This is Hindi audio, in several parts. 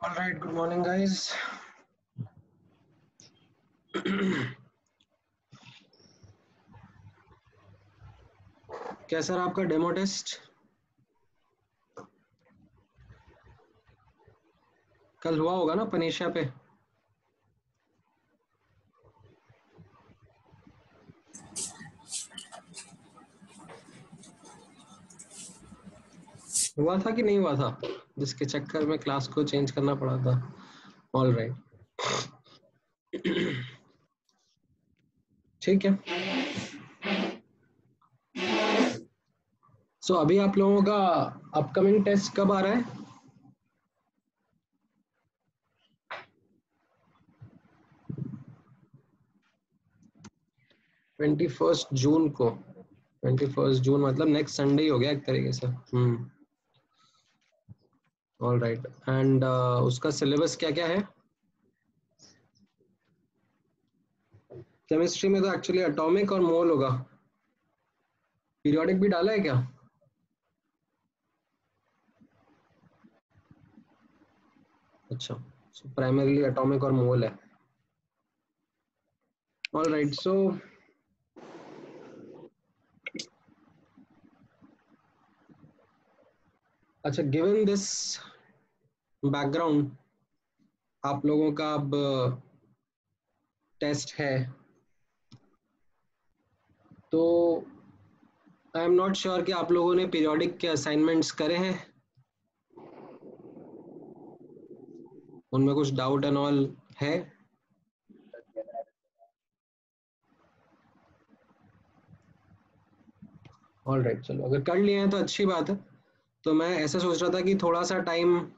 All right, good morning, guys. क्या सर आपका डेमो टेस्ट कल हुआ होगा ना पनीशा पे हुआ था कि नहीं हुआ था? जिसके चक्कर में क्लास को चेंज करना पड़ा था। ऑल राइट ठीक है। सो so, अभी आप लोगों का अपकमिंग टेस्ट कब आ रहा है? ट्वेंटी फ़र्स्ट जून को। ट्वेंटी फ़र्स्ट जून मतलब नेक्स्ट संडे ही हो गया एक तरीके से। हम्म। ऑल राइट एंड उसका सिलेबस क्या क्या है? केमिस्ट्री में तो एक्चुअली एटॉमिक और मोल होगा। पीरियोडिक भी डाला है क्या? अच्छा सो प्राइमरीली एटॉमिक और मोल है। ऑल राइट सो अच्छा गिवन दिस बैकग्राउंड आप लोगों का अब टेस्ट है। तो आई एम नॉट श्योर कि आप लोगों ने पीरियोडिक के असाइनमेंट्स करे हैं। उनमें कुछ डाउट एंड ऑल है। ऑल राइट right, चलो अगर कर लिए हैं तो अच्छी बात है। तो मैं ऐसा सोच रहा था कि थोड़ा सा टाइम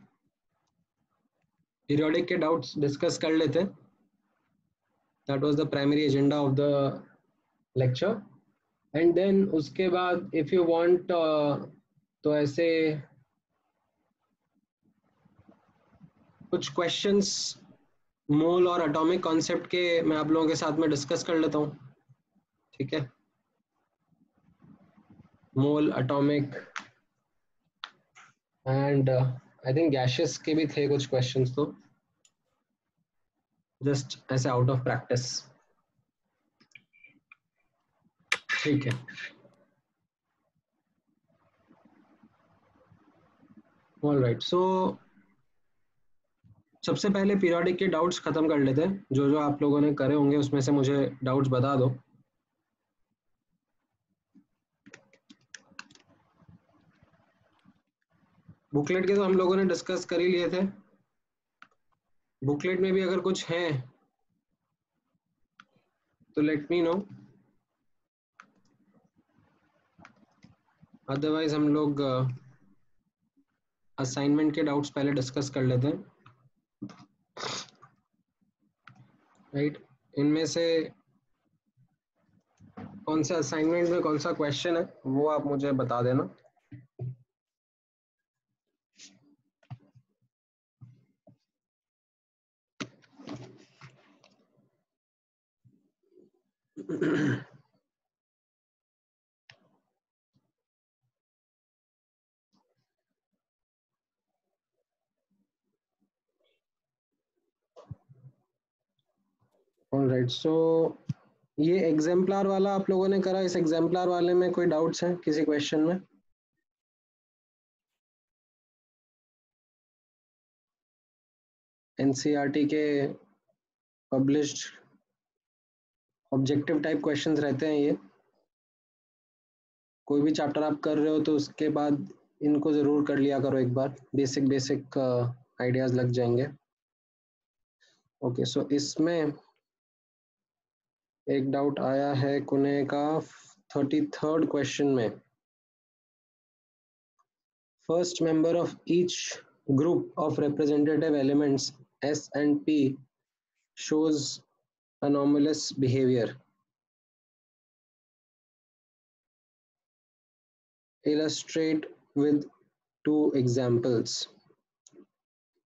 पीरियोडिक के डाउट्स डिस्कस कर लेते that was the primary agenda of the lecture and then उसके बाद इफ़ यू वांट तो ऐसे कुछ क्वेश्चंस मोल और एटॉमिक कॉन्सेप्ट के मैं आप लोगों के साथ में डिस्कस कर लेता हूँ। ठीक है? Mole atomic and I think gases के भी थे कुछ क्वेश्चंस तो। जस्ट ऐसे आउट ऑफ़ प्रैक्टिस ठीक है। ऑल राइट सो सबसे पहले पीरियोडिक के डाउट्स खत्म कर लेते हैं। जो जो आप लोगों ने करे होंगे, उसमें से मुझे डाउट्स बता दो। बुकलेट के तो हम लोगों ने डिस्कस कर ही लिए थे। बुकलेट में भी अगर कुछ है तो लेट मी नो अदरवाइज़ हम लोग असाइनमेंट के डाउट्स पहले डिस्कस कर लेते हैं। Right right? इनमें से कौन से असाइनमेंट में कौन सा क्वेश्चन है, वो आप मुझे बता देना। राइट सो ये एग्जाम्पलार वाला आप लोगों ने करा, इस एग्जाम्पलार वाले में कोई डाउट्स हैं किसी क्वेश्चन में? एनसीईआरटी के पब्लिश्ड ऑब्जेक्टिव टाइप क्वेश्चंस रहते हैं ये। कोई भी चैप्टर आप कर रहे हो तो उसके बाद इनको ज़रूर कर लिया करो एक बार। बेसिक बेसिक आइडियाज़ लग जाएँगे। ओके सो इसमें एक डाउट आया है कुने का थर्टी थर्ड क्वेश्चन में। First member of each group of representative elements S and P shows anomalous behavior. Illustrate with two examples.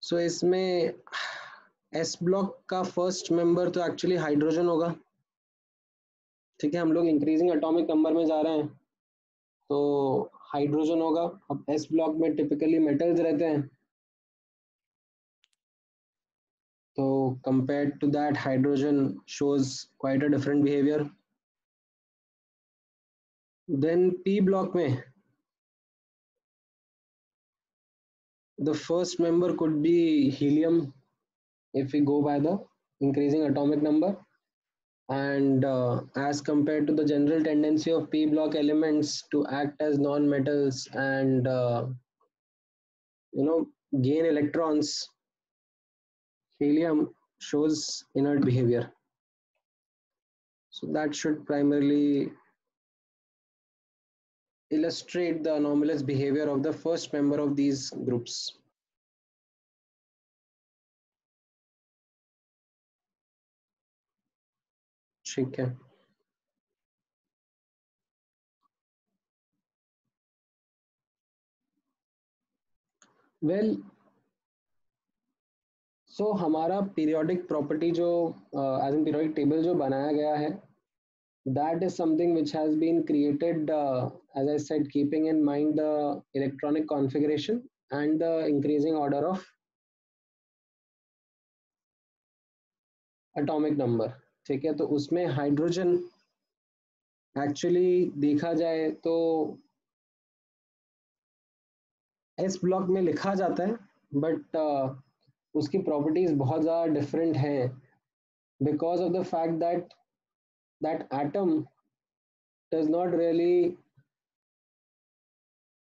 So इसमें S block का first member तो actually hydrogen होगा ठीक है हम लोग इंक्रीजिंग एटॉमिक नंबर में जा रहे हैं तो हाइड्रोजन होगा अब एस ब्लॉक में टिपिकली मेटल्स रहते हैं So compared to that, hydrogen shows quite a different behavior. Then P block may the first member could be helium if we go by the increasing atomic number and uh, as compared to the general tendency of p block elements to act as non metals and uh, you know gain electrons helium shows inert behavior so that should primarily illustrate the anomalous behavior of the first member of these groups ठीक है वेल so so, हमारा पीरियोडिक प्रॉपर्टी जो एज एन पीरियोडिक टेबल जो बनाया गया है that is something which has been created as I said keeping in mind the electronic configuration and the increasing order of atomic number ठीक है? तो उसमें हाइड्रोजन एक्चुअली देखा जाए तो एस ब्लॉक में लिखा जाता है बट उसकी प्रॉपर्टीज़ बहुत ज़्यादा डिफरेंट हैं because of the fact that that atom does not really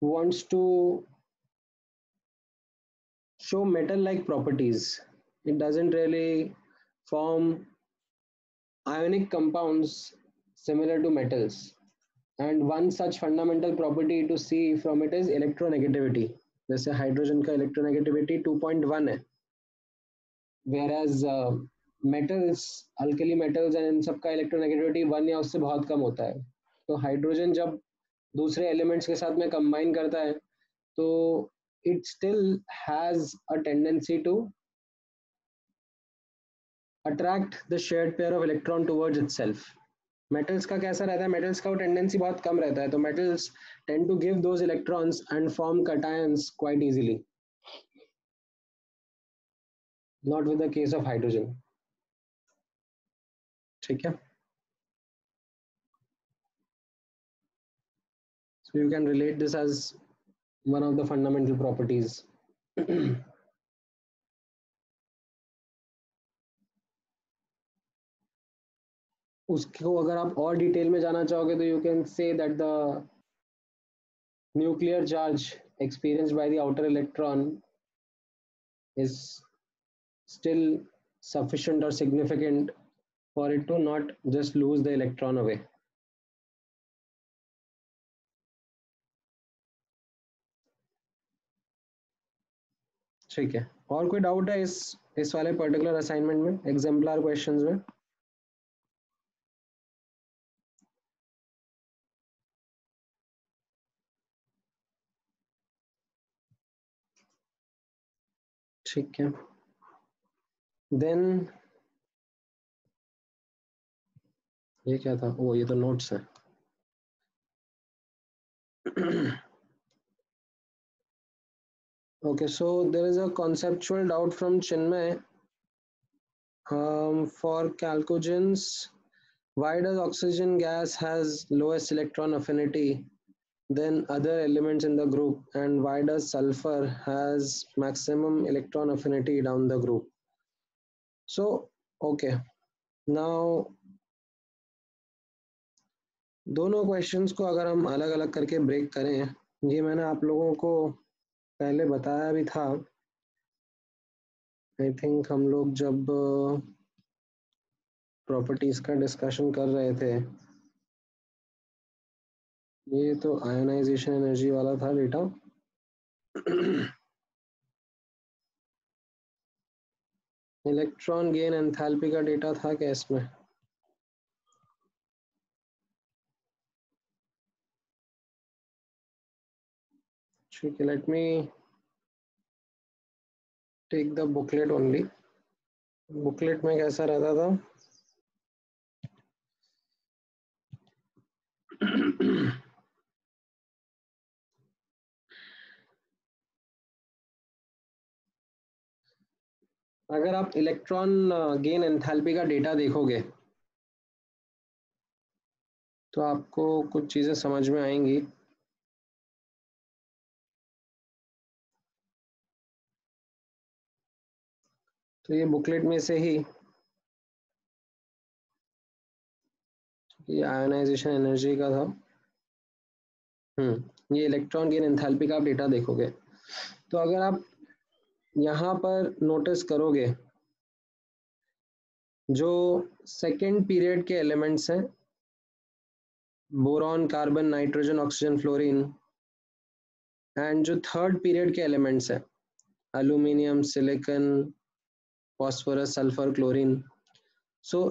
wants to show metal like properties it doesn't really form ionic compound similar to metals and one such fundamental property to see from it is electronegativity जैसे हाइड्रोजन का इलेक्ट्रोनेगेटिविटी टू पॉइंट वन है। Whereas uh, metals alkali metals and इन सब का इलेक्ट्रोनेगेटिविटी 1 या उससे बहुत कम होता है तो हाइड्रोजन जब दूसरे एलिमेंट्स के साथ में कंबाइन करता है तो it still has a tendency to attract the shared pair of electron towards itself metals का कैसा रहता है metals का वो tendency बहुत कम रहता है तो metals tend to give those electrons and form cations quite easily not with the case of hydrogen ठीक है so you can relate this as one of the fundamental properties उसको अगर आप और डिटेल में जाना चाहोगे तो you can say that the nuclear charge experienced by the outer electron is still sufficient or significant for it to not just lose the electron away. ठीक है और कोई डाउट है इस इस वाले पर्टिकुलर असाइनमेंट में एग्जाम्पलर क्वेश्चंस में ठीक है देन ये क्या था वो ये तो नोट्स है okay so there is a conceptual doubt from chinmay um, for chalcogens why does oxygen gas has lowest electron affinity then other elements in the group and why does sulfur has maximum electron affinity down the group So, okay. Now, दोनों क्वेश्चंस को अगर हम अलग अलग करके ब्रेक करें, ये मैंने आप लोगों को पहले बताया भी था। आई थिंक हम लोग जब प्रॉपर्टीज़ का डिस्कशन कर रहे थे, ये तो आयोनाइजेशन एनर्जी वाला था डेटा। इलेक्ट्रॉन गेन एंथैल्पी का डेटा था क्या इसमें ठीक है let me take the booklet only booklet में कैसा रहता था? अगर आप इलेक्ट्रॉन गेन एंथैल्पी का डेटा देखोगे तो आपको कुछ चीज़ें समझ में आएँगी। तो ये बुकलेट में से ही ये आयोनाइजेशन एनर्जी का था। हम्म ये इलेक्ट्रॉन गेन एंथैल्पी का आप डेटा देखोगे। तो अगर आप यहाँ पर नोटिस करोगे, जो सेकेंड पीरियड के एलिमेंट्स हैं boron carbon nitrogen oxygen fluorine and जो थर्ड पीरियड के एलिमेंट्स हैं aluminium silicon phosphorus sulphur chlorine so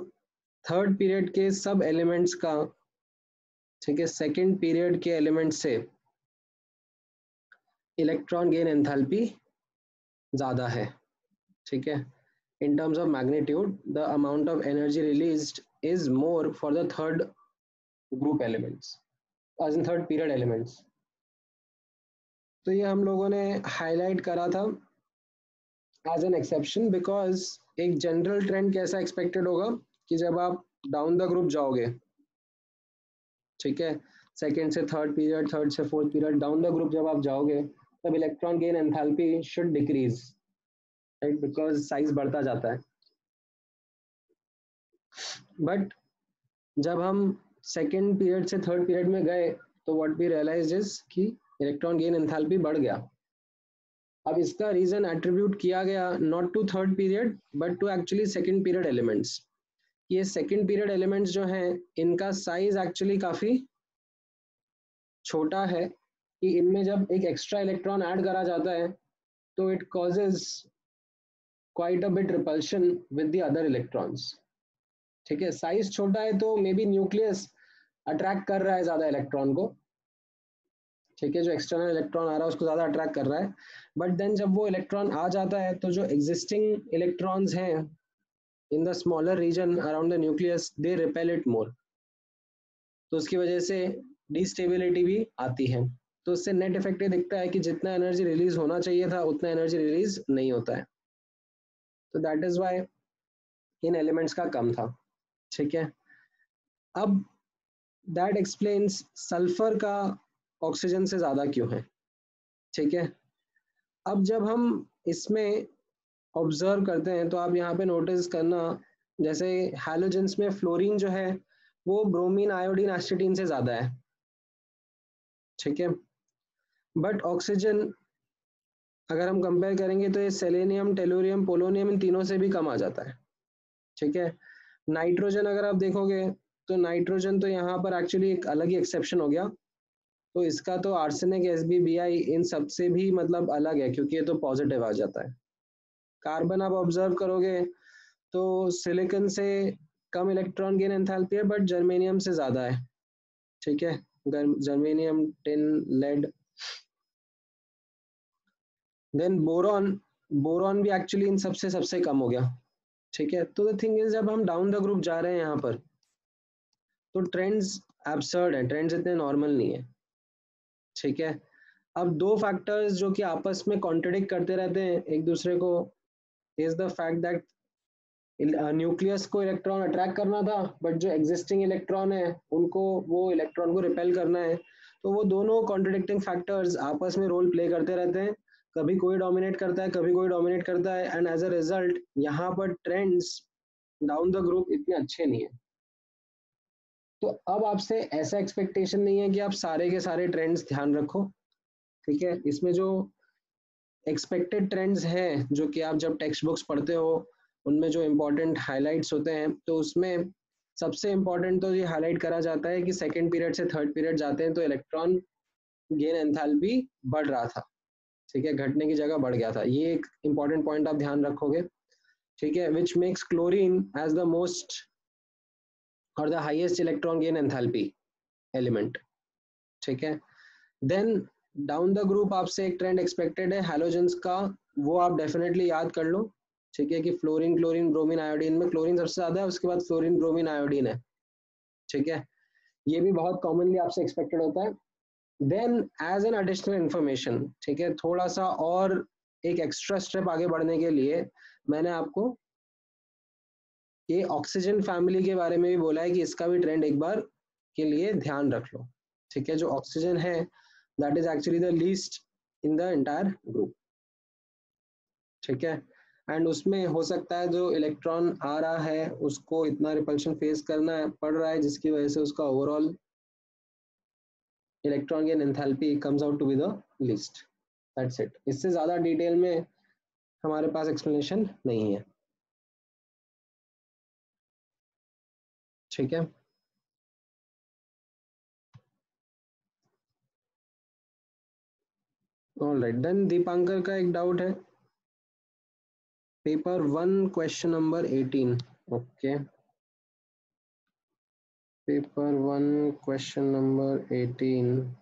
third period के सब एलिमेंट्स का, ठीक है सेकेंड पीरियड के एलिमेंट से इलेक्ट्रॉन गेन एंथैल्पी ज़्यादा है, ठीक है? In terms of magnitude, the amount of energy released is more for the third group elements, as in third period elements. तो ये हम लोगों ने हाईलाइट करा था एज एन एक्सेप्शन बिकॉज़ एक जनरल ट्रेंड कैसा एक्सपेक्टेड होगा कि जब आप डाउन द ग्रुप जाओगे, ठीक है? सेकेंड से थर्ड पीरियड थर्ड से fourth period down the group जब आप जाओगे तब electron gain enthalpy should decrease right because size बढ़ता जाता है। बट जब हम सेकेंड पीरियड से थर्ड पीरियड में गए तो व्हाट वी रियलाइज़ इज़ कि इलेक्ट्रॉन गेन एंथैल्पी बढ़ गया। अब इसका रीजन एट्रीब्यूट किया गया not to third period but to actually second period elements ये सेकेंड पीरियड एलिमेंट्स जो हैं, इनका साइज़ एक्चुअली काफ़ी छोटा है। कि इनमें जब एक एक्स्ट्रा इलेक्ट्रॉन ऐड करा जाता है तो it causes quite a bit repulsion with the other electrons ठीक है? साइज़ छोटा है तो मे बी न्यूक्लियस अट्रैक्ट कर रहा है ज़्यादा इलेक्ट्रॉन को। ठीक है? जो एक्सटर्नल इलेक्ट्रॉन आ रहा है, उसको ज़्यादा अट्रैक्ट कर रहा है। बट देन जब वो इलेक्ट्रॉन आ जाता है तो जो एग्जिस्टिंग इलेक्ट्रॉन्स हैं in the smaller region around the nucleus they repel it more तो उसकी वजह से डिस्टेबिलिटी भी आती है। तो उससे नेट इफ़ेक्ट ये दिखता है कि जितना एनर्जी रिलीज़ होना चाहिए था, उतना एनर्जी रिलीज़ नहीं होता है। तो दैट इज़ वाई इन एलिमेंट्स का कम था। ठीक है? अब दैट एक्सप्लेन्स सल्फ़र का ऑक्सीजन से ज़्यादा क्यों है? ठीक है? अब जब हम इसमें ऑब्ज़र्व करते हैं तो आप यहाँ पे नोटिस करना, जैसे हैलोजेंस में फ्लोरीन जो है, वो ब्रोमीन आयोडीन एस्टिटीन से ज़्यादा है। ठीक है? बट ऑक्सीजन अगर हम कंपेयर करेंगे तो ये सेलेनियम टेलोरियम पोलोनियम इन तीनों से भी कम आ जाता है। ठीक है? नाइट्रोजन अगर आप देखोगे तो नाइट्रोजन तो यहाँ पर एक्चुअली एक अलग ही एक्सेप्शन हो गया। तो इसका तो arsenic S B B I इन सबसे भी मतलब अलग है, क्योंकि ये तो पॉजिटिव आ जाता है। कार्बन आप ऑब्ज़र्व करोगे तो सिलिकन से कम इलेक्ट्रॉन गेन एंथैल्पी है बट जर्मेनियम से ज़्यादा है। ठीक है? Germanium tin lead then boron boron भी एक्चुअली इन सबसे सबसे कम हो गया। ठीक है? तो द थिंग इज़ जब हम डाउन द ग्रुप जा रहे हैं यहाँ पर तो ट्रेंड्स एब्सर्ड है ट्रेंड्स इतने नॉर्मल नहीं है। ठीक है? अब दो फैक्टर्स जो कि आपस में कॉन्ट्रडिक्ट करते रहते हैं, एक दूसरे को is the fact that nucleus को इलेक्ट्रॉन अट्रैक्ट करना था बट जो एग्जिस्टिंग इलेक्ट्रॉन है, उनको, वो इलेक्ट्रॉन को रिपेल करना है। तो वो दोनों कॉन्ट्रडिक्टिंग फैक्टर्स आपस में रोल प्ले करते रहते हैं। कभी कोई डोमिनेट करता है, कभी कोई डोमिनेट करता है एंड एज अ रिज़ल्ट यहाँ पर ट्रेंड्स डाउन द ग्रुप इतने अच्छे नहीं है। तो अब आपसे ऐसा एक्सपेक्टेशन नहीं है कि आप सारे के सारे ट्रेंड्स ध्यान रखो, ठीक है? इसमें जो एक्सपेक्टेड ट्रेंड्स हैं, जो कि आप जब टेक्स्ट बुक्स पढ़ते हो, उनमें जो इम्पोर्टेंट हाईलाइट्स होते हैं तो उसमें सबसे इम्पोर्टेंट तो ये हाईलाइट करा जाता है कि सेकेंड पीरियड से थर्ड पीरियड जाते हैं तो इलेक्ट्रॉन गेन एंथैल्पी बढ़ रहा था। ठीक है, घटने की जगह बढ़ गया था। ये एक इंपॉर्टेंट पॉइंट आप ध्यान रखोगे, ठीक है which makes chlorine as the most और the highest electron gain enthalpy element ठीक है। देन डाउन द ग्रुप आपसे एक ट्रेंड एक्सपेक्टेड है हेलोजेंस का, वो आप डेफिनेटली याद कर लो, ठीक है, कि फ्लोरीन क्लोरीन ब्रोमीन आयोडीन में क्लोरीन सबसे ज़्यादा है, उसके बाद फ्लोरीन ब्रोमीन आयोडीन है, ठीक है। ये भी बहुत कॉमनली आपसे एक्सपेक्टेड होता है। Then as an additional information ठीक है थोड़ा सा और एक एक्स्ट्रा स्टेप आगे बढ़ने के लिए मैंने आपको ये ऑक्सीजन फैमिली के बारे में भी बोला है कि इसका भी ट्रेंड एक बार के लिए ध्यान रख लो। ठीक है, जो ऑक्सीजन है that is actually the least in the entire group ठीक है एंड उसमें हो सकता है जो इलेक्ट्रॉन आ रहा है, उसको इतना रिपल्शन फेस करना पड़ रहा है, जिसकी वजह से उसका overall electron gain enthalpy comes out to be the least that's it इससे ज़्यादा डिटेल में हमारे पास एक्सप्लेनेशन नहीं है। ठीक है? ऑल राइट देन दीपांकर का एक डाउट है। Paper one question number eighteen okay paper 1 question number 18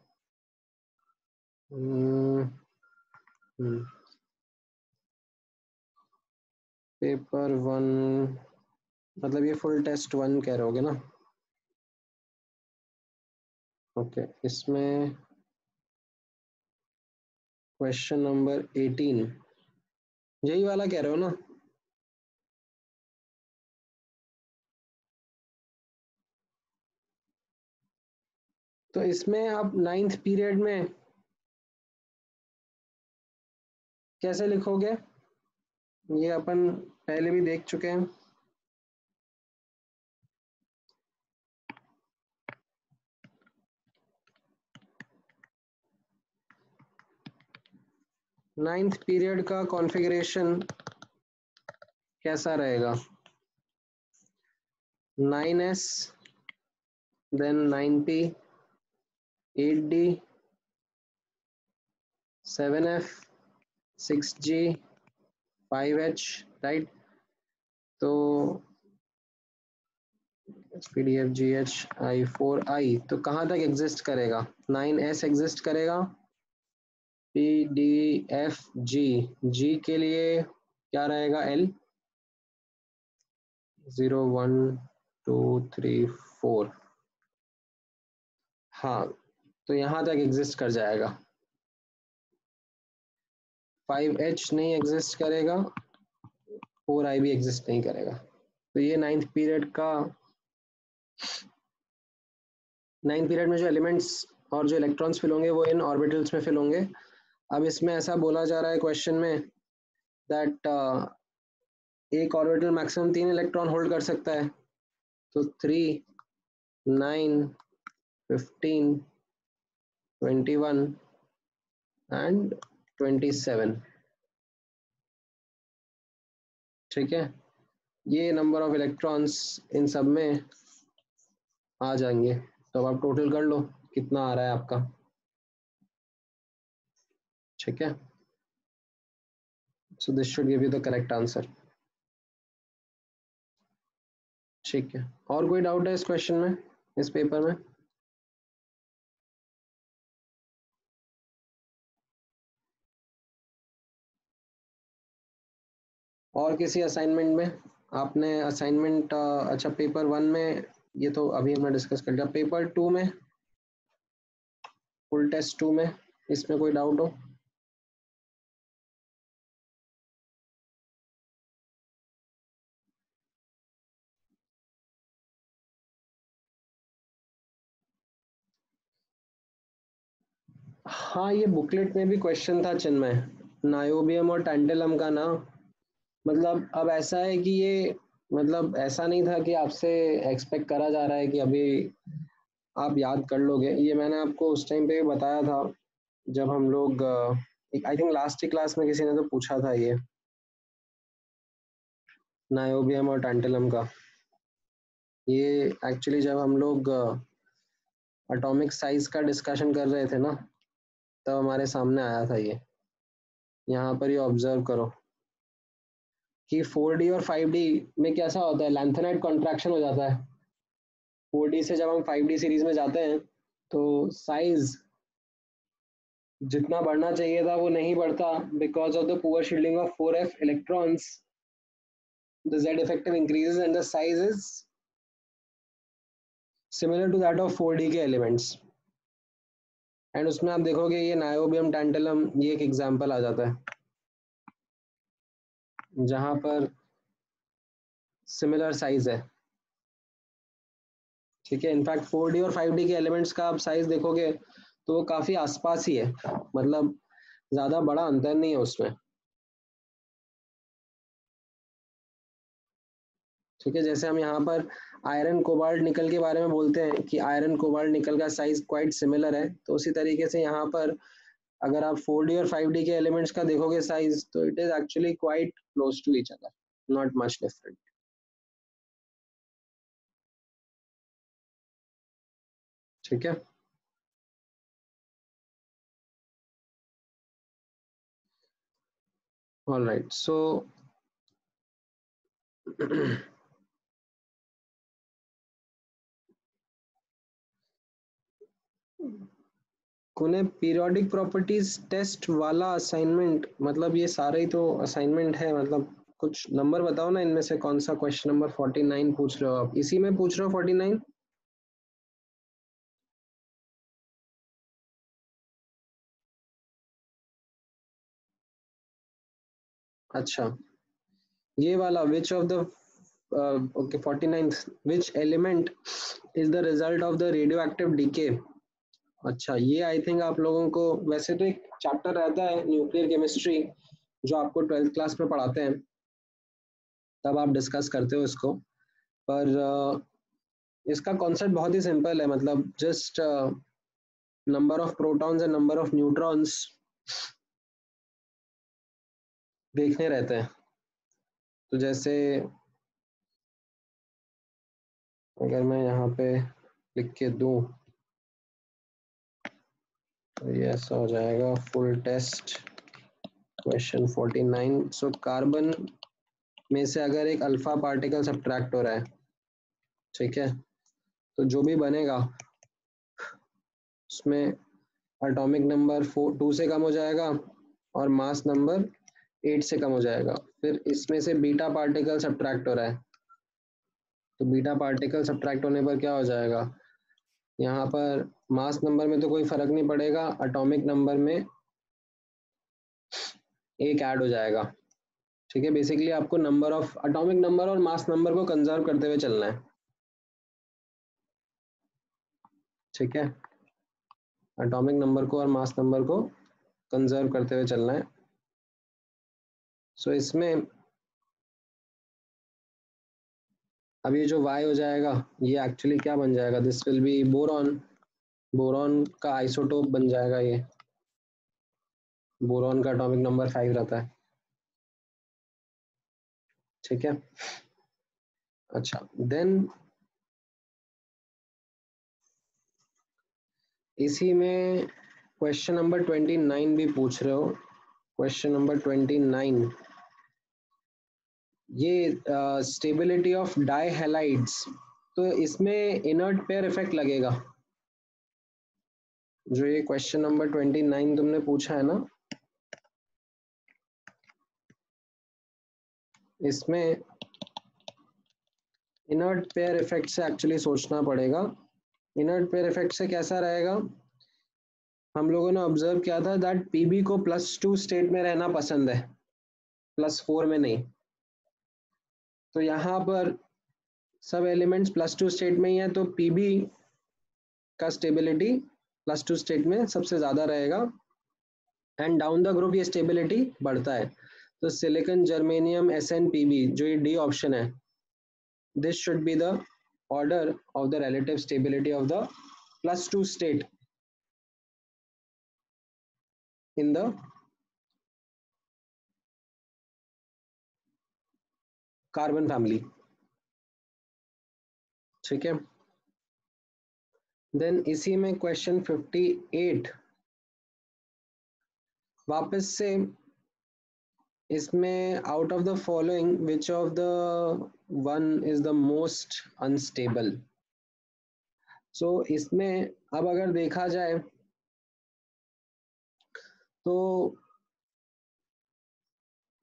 mm. Paper one मतलब ये फुल टेस्ट वन कह रहे होगे ना? ओके okay, इसमें क्वेश्चन नंबर एटीन यही वाला कह रहे हो ना? तो इसमें आप नाइन्थ पीरियड में कैसे लिखोगे? ये अपन पहले भी देख चुके हैं। नाइन्थ पीरियड का कॉन्फ़िगरेशन कैसा रहेगा? Nine S then nine P 8D, 7F, 6G, 5H, right? तो PDF GH I4I तो कहाँ तक एग्जिस्ट करेगा? नाइन एस एग्जिस्ट करेगा? P D F G G के लिए क्या रहेगा L? Zero one two three four. हाँ तो यहाँ तक एग्जिस्ट कर जाएगा। फाइव एच नहीं एग्जिस्ट करेगा फोर आई भी एग्जिस्ट नहीं करेगा। तो ये नाइन्थ पीरियड का नाइन्थ पीरियड में जो एलिमेंट्स और जो इलेक्ट्रॉन्स फिल होंगे वो इन ऑर्बिटल्स में फिल होंगे। अब इसमें ऐसा बोला जा रहा है क्वेश्चन में दैट uh, एक ऑर्बिटल मैक्सिमम तीन इलेक्ट्रॉन होल्ड कर सकता है। तो थ्री नाइन फिफ्टीन 21 and 27 ठीक है? ये नंबर ऑफ़ इलेक्ट्रॉन्स इन सब में आ जाएँगे। तो अब आप टोटल कर लो, कितना आ रहा है आपका? ठीक है? So this should give you the correct answer ठीक है? और कोई डाउट है इस क्वेश्चन में, इस पेपर में? और किसी असाइनमेंट में? आपने असाइनमेंट अच्छा पेपर वन में, ये तो अभी हमने डिस्कस कर लिया। पेपर टू में? फुल टेस्ट टू में? इसमें कोई डाउट हो? हाँ ये बुकलेट में भी क्वेश्चन था, चिन्मय। नायोबियम और टेंटेलम का ना? मतलब अब ऐसा है कि ये मतलब ऐसा नहीं था कि आपसे एक्सपेक्ट करा जा रहा है कि अभी आप याद कर लोगे। ये मैंने आपको उस टाइम पे बताया था, जब हम लोग आई थिंक लास्ट क्लास में किसी ने तो पूछा था ये। नायोबियम और टेंटलम का। ये एक्चुअली जब हम लोग अटोमिक साइज़ का डिस्कशन कर रहे थे ना, तब तो हमारे सामने आया था ये। यहाँ पर ये ऑब्ज़र्व करो। कि 4D और 5D में कैसा होता है? लेंथेनाइट कॉन्ट्रैक्शन हो जाता है। 4D से जब हम 5D सीरीज़ में जाते हैं तो साइज़ जितना बढ़ना चाहिए था, वो नहीं बढ़ता because of the poor shielding of 4f electrons the z effective increases and the size is similar to that of 4D के elements. एंड उसमें आप देखोगे ये नायोबियम टेंटलम ये एक एग्जांपल आ जाता है। जहाँ पर सिमिलर साइज़ है। ठीक है इनफैक्ट फोर डी और फाइव डी के एलिमेंट्स का आप साइज़ देखोगे तो वो काफ़ी आसपास ही है। मतलब ज़्यादा बड़ा अंतर नहीं है उसमें। ठीक है, जैसे हम यहाँ पर आयरन कोबाल्ट निकल के बारे में बोलते हैं कि आयरन कोबाल्ट निकल का साइज़ क्वाइट सिमिलर है तो उसी तरीके से यहाँ पर अगर आप फोर डी और फाइव डी के एलिमेंट्स का देखोगे साइज़ तो it is actually quite close to each other not much different ठीक है? All right, so कोने पीरियोडिक प्रॉपर्टीज़ टेस्ट वाला असाइनमेंट मतलब ये सारे ही तो असाइनमेंट है मतलब कुछ नंबर बताओ ना इनमें से कौन सा क्वेश्चन नंबर 49 पूछ रहे हो आप। इसी में पूछ रहे हो 49 अच्छा। ये वाला which of the okay forty nine which element is the result of the radioactive decay अच्छा ये आई थिंक आप लोगों को, वैसे तो एक चैप्टर रहता है न्यूक्लियर केमिस्ट्री जो आपको ट्वेल्थ क्लास में पढ़ाते हैं। तब आप डिस्कस करते हो इसको। पर इसका कॉन्सेप्ट बहुत ही सिंपल है मतलब just number of protons and number of neutrons देखने रहते हैं। तो जैसे, अगर मैं यहाँ पे लिख के दूँ तो ये ऐसा हो जाएगा। Full test question 49 so carbon में से अगर एक अल्फ़ा पार्टिकल सब्ट्रैक्ट हो रहा है, ठीक है? तो जो भी बनेगा, उसमें एटॉमिक नंबर फोर टू से कम हो जाएगा और मास नंबर एट से कम हो जाएगा। फिर इसमें से बीटा पार्टिकल सब्ट्रैक्ट हो रहा है तो बीटा पार्टिकल सब्ट्रैक्ट होने पर क्या हो जाएगा? यहाँ पर मास नंबर में तो कोई फ़र्क नहीं पड़ेगा अटोमिक नंबर में एक ऐड हो जाएगा। ठीक है बेसिकली आपको नंबर ऑफ़ अटोमिक नंबर और मास नंबर को कंजर्व करते हुए चलना है। ठीक है? अटोमिक नंबर को और मास नंबर को कंजर्व करते हुए चलना है। सो so, इसमें अब ये जो y हो जाएगा ये एक्चुअली क्या बन जाएगा? This will be boron boron का आइसोटोप बन जाएगा ये। बोरॉन का एटॉमिक नंबर फाइव रहता है। ठीक है? अच्छा देन इसी में क्वेश्चन नंबर ट्वेंटी नाइन भी पूछ रहे हो। क्वेश्चन नंबर ट्वेंटी नाइन ये स्टेबिलिटी ऑफ़ डाई तो इसमें इनर्ट पेयर इफ़ेक्ट लगेगा। जो ये क्वेश्चन नंबर ट्वेंटी नाइन तुमने पूछा है ना, इसमें इनर्ट पेयर इफ़ेक्ट से एक्चुअली सोचना पड़ेगा। इनर्ट पेयर इफ़ेक्ट से कैसा रहेगा? हम लोगों ने ऑब्ज़र्व किया था दैट पीबी को प्लस टू स्टेट में रहना पसंद है प्लस फोर में नहीं। तो यहाँ पर सब एलिमेंट्स प्लस टू स्टेट में ही है तो पीबी का स्टेबिलिटी प्लस टू स्टेट में सबसे ज़्यादा रहेगा। एंड डाउन द ग्रुप ये स्टेबिलिटी बढ़ता है। तो silicon germanium S N P B जो ये डी ऑप्शन है this should be the order of the relative stability of the plus two state in the carbon family ठीक है? देन इसी में क्वेश्चन 58 वापस से इसमें out of the following which of the one is the most unstable so इसमें अब अगर देखा जाए तो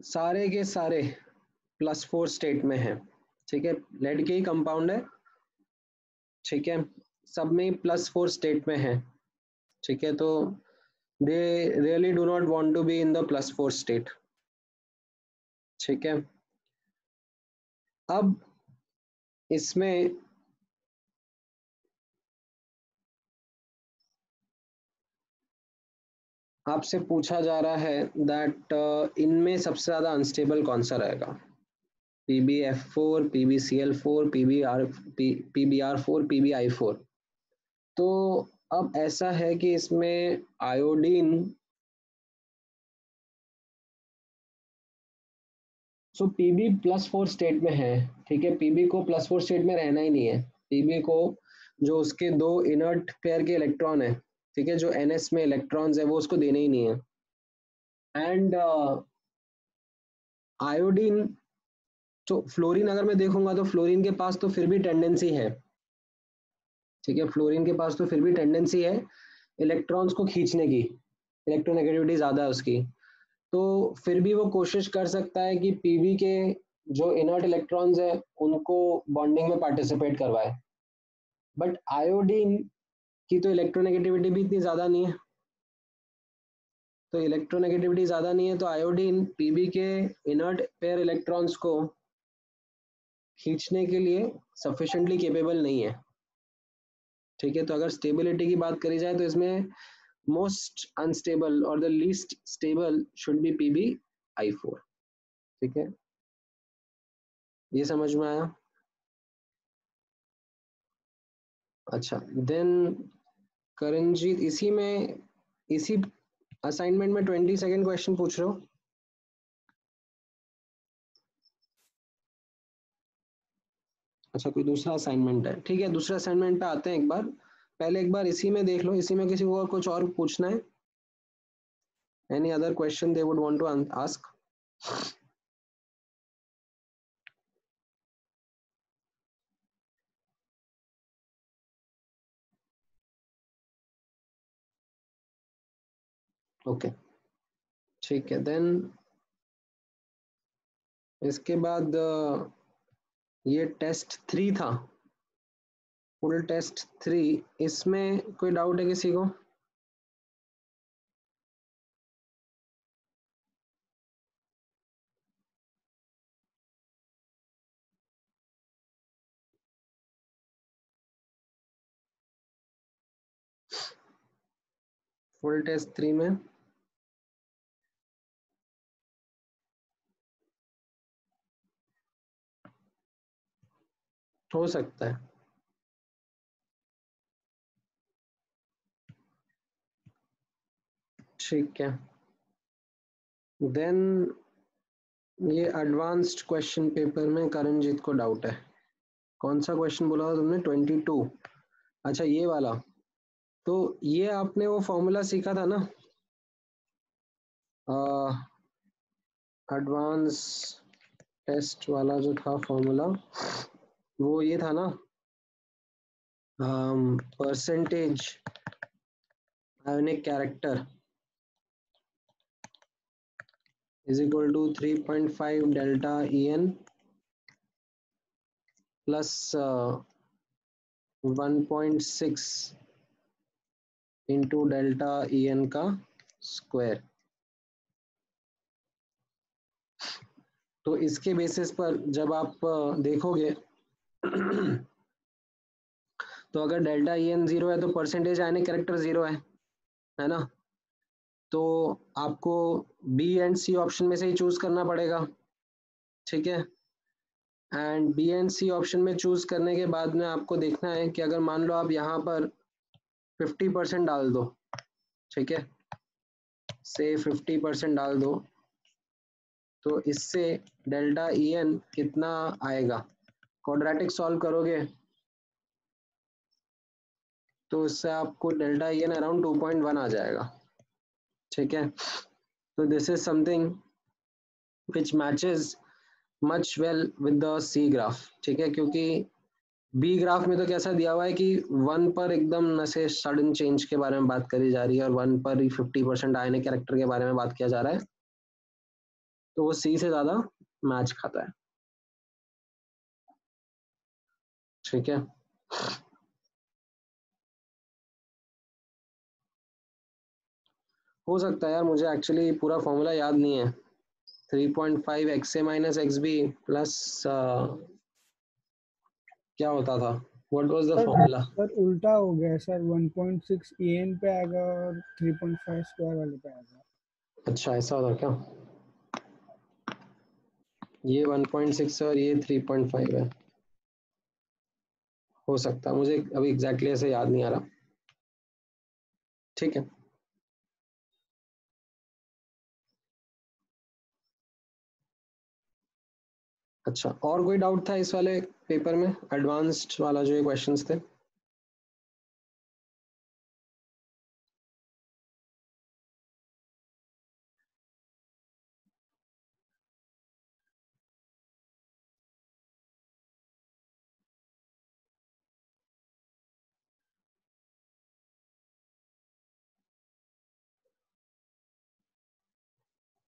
सारे के सारे प्लस फोर स्टेट में है। ठीक है? लेड के ही कंपाउंड है। ठीक है? सब में प्लस फोर स्टेट में है। ठीक है तो they really do not want to be in the plus four state ठीक है? अब इसमें आपसे पूछा जा रहा है दैट uh, इनमें सबसे ज़्यादा अनस्टेबल कौन सा रहेगा? P B F four P B C L four P B R P B R four P B I four तो अब ऐसा है कि इसमें iodine so PB plus four state में है ठीक है? पीबी को प्लस फोर स्टेट में रहना ही नहीं है। पीबी को जो उसके दो इनर्ट पेयर के इलेक्ट्रॉन है ठीक है? जो एन एस में इलेक्ट्रॉन्स है वो उसको देने ही नहीं है। एंड आयोडीन uh, तो फ्लोरीन अगर मैं देखूँगा तो फ्लोरीन के पास तो फिर भी टेंडेंसी है। ठीक है? फ्लोरीन के पास तो फिर भी टेंडेंसी है इलेक्ट्रॉन्स को खींचने की इलेक्ट्रोनेगेटिविटी ज़्यादा है उसकी। तो फिर भी वो कोशिश कर सकता है कि पीवी के जो इनर्ट इलेक्ट्रॉन्स है, उनको बॉन्डिंग में पार्टिसिपेट करवाए। बट आयोडीन की तो इलेक्ट्रोनेगेटिविटी भी इतनी ज़्यादा नहीं है। तो इलेक्ट्रोनेगेटिविटी ज़्यादा नहीं है तो आयोडीन पीबी के इनर्ट पेयर इलेक्ट्रॉन्स को खींचने के लिए सफिशेंटली केपेबल नहीं है। ठीक है तो अगर स्टेबिलिटी की बात करी जाए तो इसमें मोस्ट अनस्टेबल और the least stable should be P B I four ठीक है? ये समझ में आया? अच्छा देन करणजीत, इसी में, इसी असाइनमेंट में ट्वेंटी सेकेंड क्वेश्चन पूछ रहे हो? अच्छा कोई दूसरा असाइनमेंट है। ठीक है, दूसरे असाइनमेंट पे आते हैं एक बार। पहले एक बार इसी में देख लो, इसी में किसी को और कुछ और पूछना है? Any other question they would want to ask okay ठीक है देन इसके बाद ये टेस्ट थ्री था। फुल टेस्ट थ्री इसमें कोई डाउट है किसी को? फुल टेस्ट थ्री में। हो सकता है। ठीक है। देन ये एडवांस्ड क्वेश्चन पेपर में करणजीत को डाउट है। कौन सा क्वेश्चन बोला था तुमने? ट्वेंटी टू अच्छा ये वाला। तो ये आपने वो फॉर्मूला सीखा था ना? एडवांस टेस्ट वाला जो था फॉर्मूला वो ये था ना percentage ionic character is equal to 3.5 delta En plus uh, 1.6 into delta En का स्क्वायर तो इसके बेसिस पर जब आप देखोगे तो अगर डेल्टा ई एन ज़ीरो है तो परसेंटेज आने करेक्टर ज़ीरो है है ना? तो आपको बी एंड सी ऑप्शन में से ही चूज़ करना पड़ेगा, ठीक है? And B and C option में चूज़ करने के बाद में आपको देखना है कि अगर मान लो आप यहाँ पर 50 परसेंट डाल दो, ठीक है? से 50 परसेंट डाल दो तो इससे डेल्टा ई एन कितना आएगा? क्वाड्रेटिक सॉल्व करोगे तो इससे आपको डेल्टा एन अराउंड 2.1 आ जाएगा। ठीक है? तो this is something which matches much well with the C graph ठीक है? क्योंकि बी ग्राफ में तो कैसा दिया हुआ है कि वन पर एकदम नशे सडन चेंज के बारे में बात करी जा रही है और वन पर ही फिफ्टी परसेंट आयने कैरेक्टर के बारे में बात किया जा रहा है तो वो सी से ज़्यादा मैच खाता है। ठीक है। हो सकता है यार मुझे एक्चुअली पूरा फॉर्मूला याद नहीं है। 3.5 X A minus X B plus क्या होता था? What was the formula sir उल्टा हो गया सर। 1.6 एन पे आएगा और 3.5 स्क्वायर वाले पे आएगा। अच्छा ऐसा होता क्या? ये 1.6 और ये 3.5 है। हो सकता है। मुझे अभी एग्जैक्टली ऐसे याद नहीं आ रहा। ठीक है। अच्छा और कोई डाउट था इस वाले पेपर में? एडवांस्ड वाला जो क्वेश्चंस थे?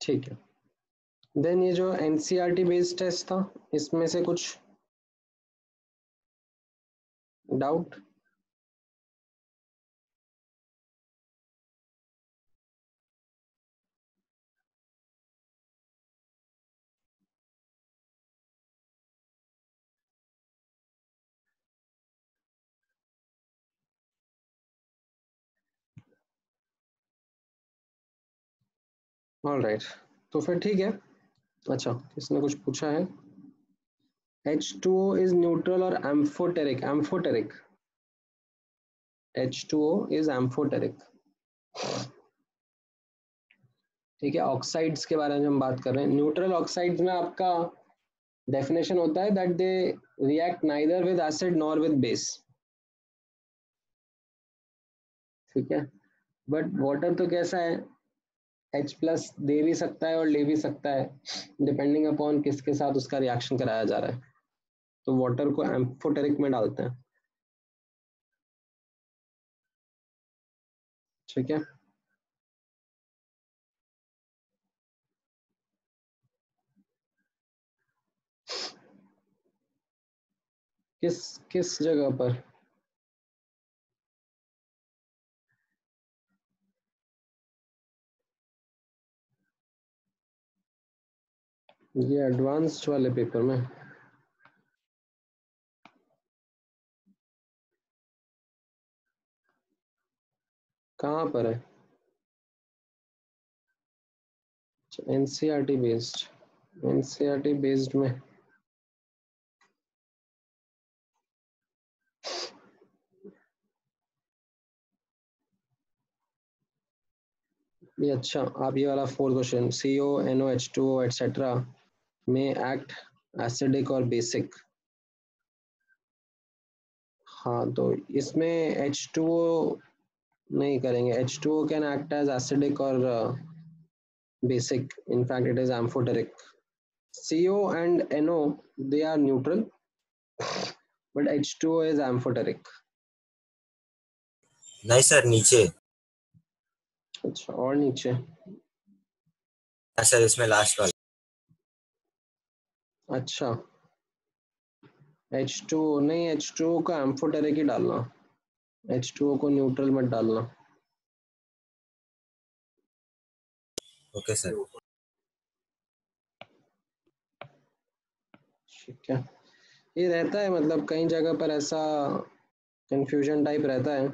ठीक है। देन ये जो एनसीईआरटी बेस्ड टेस्ट था इसमें से कुछ डाउट ऑल राइट right. तो फिर ठीक है। अच्छा इसने कुछ पूछा है। H2O is neutral or amphoteric? Amphoteric. H2O is amphoteric. ठीक है ऑक्साइड्स के बारे में हम बात कर रहे हैं। न्यूट्रल ऑक्साइड्स में आपका डेफिनेशन होता है that they react neither with acid nor with base ठीक है? बट वाटर तो कैसा है? H प्लस दे भी सकता है और ले भी सकता है डिपेंडिंग अपॉन किसके साथ उसका रिएक्शन कराया जा रहा है। तो वाटर को एम्फोटेरिक में डालते हैं। ठीक है? किस किस जगह पर? ये एडवांस्ड वाले पेपर में। कहाँ पर है? एनसीईआरटी बेस्ड एनसीईआरटी बेस्ड में। ये अच्छा आप ये वाला fourth question C O N O H two etcetera में एक्ट एसिडिक और बेसिक हाँ तो इसमें एच टू ओ नहीं करेंगे। H two O can act as acidic और basic in fact it is amphoteric CO and NO they are neutral but H2O is amphoteric नहीं सर नीचे। अच्छा और नीचे। हाँ सर इसमें लास्ट वाला। अच्छा। H2O नहीं H2O को एम्फोटेरिक ही डालना। H2O को न्यूट्रल मत डालना। ओके सर ठीक है। ये रहता है मतलब कई जगह पर ऐसा कंफ्यूजन टाइप रहता है।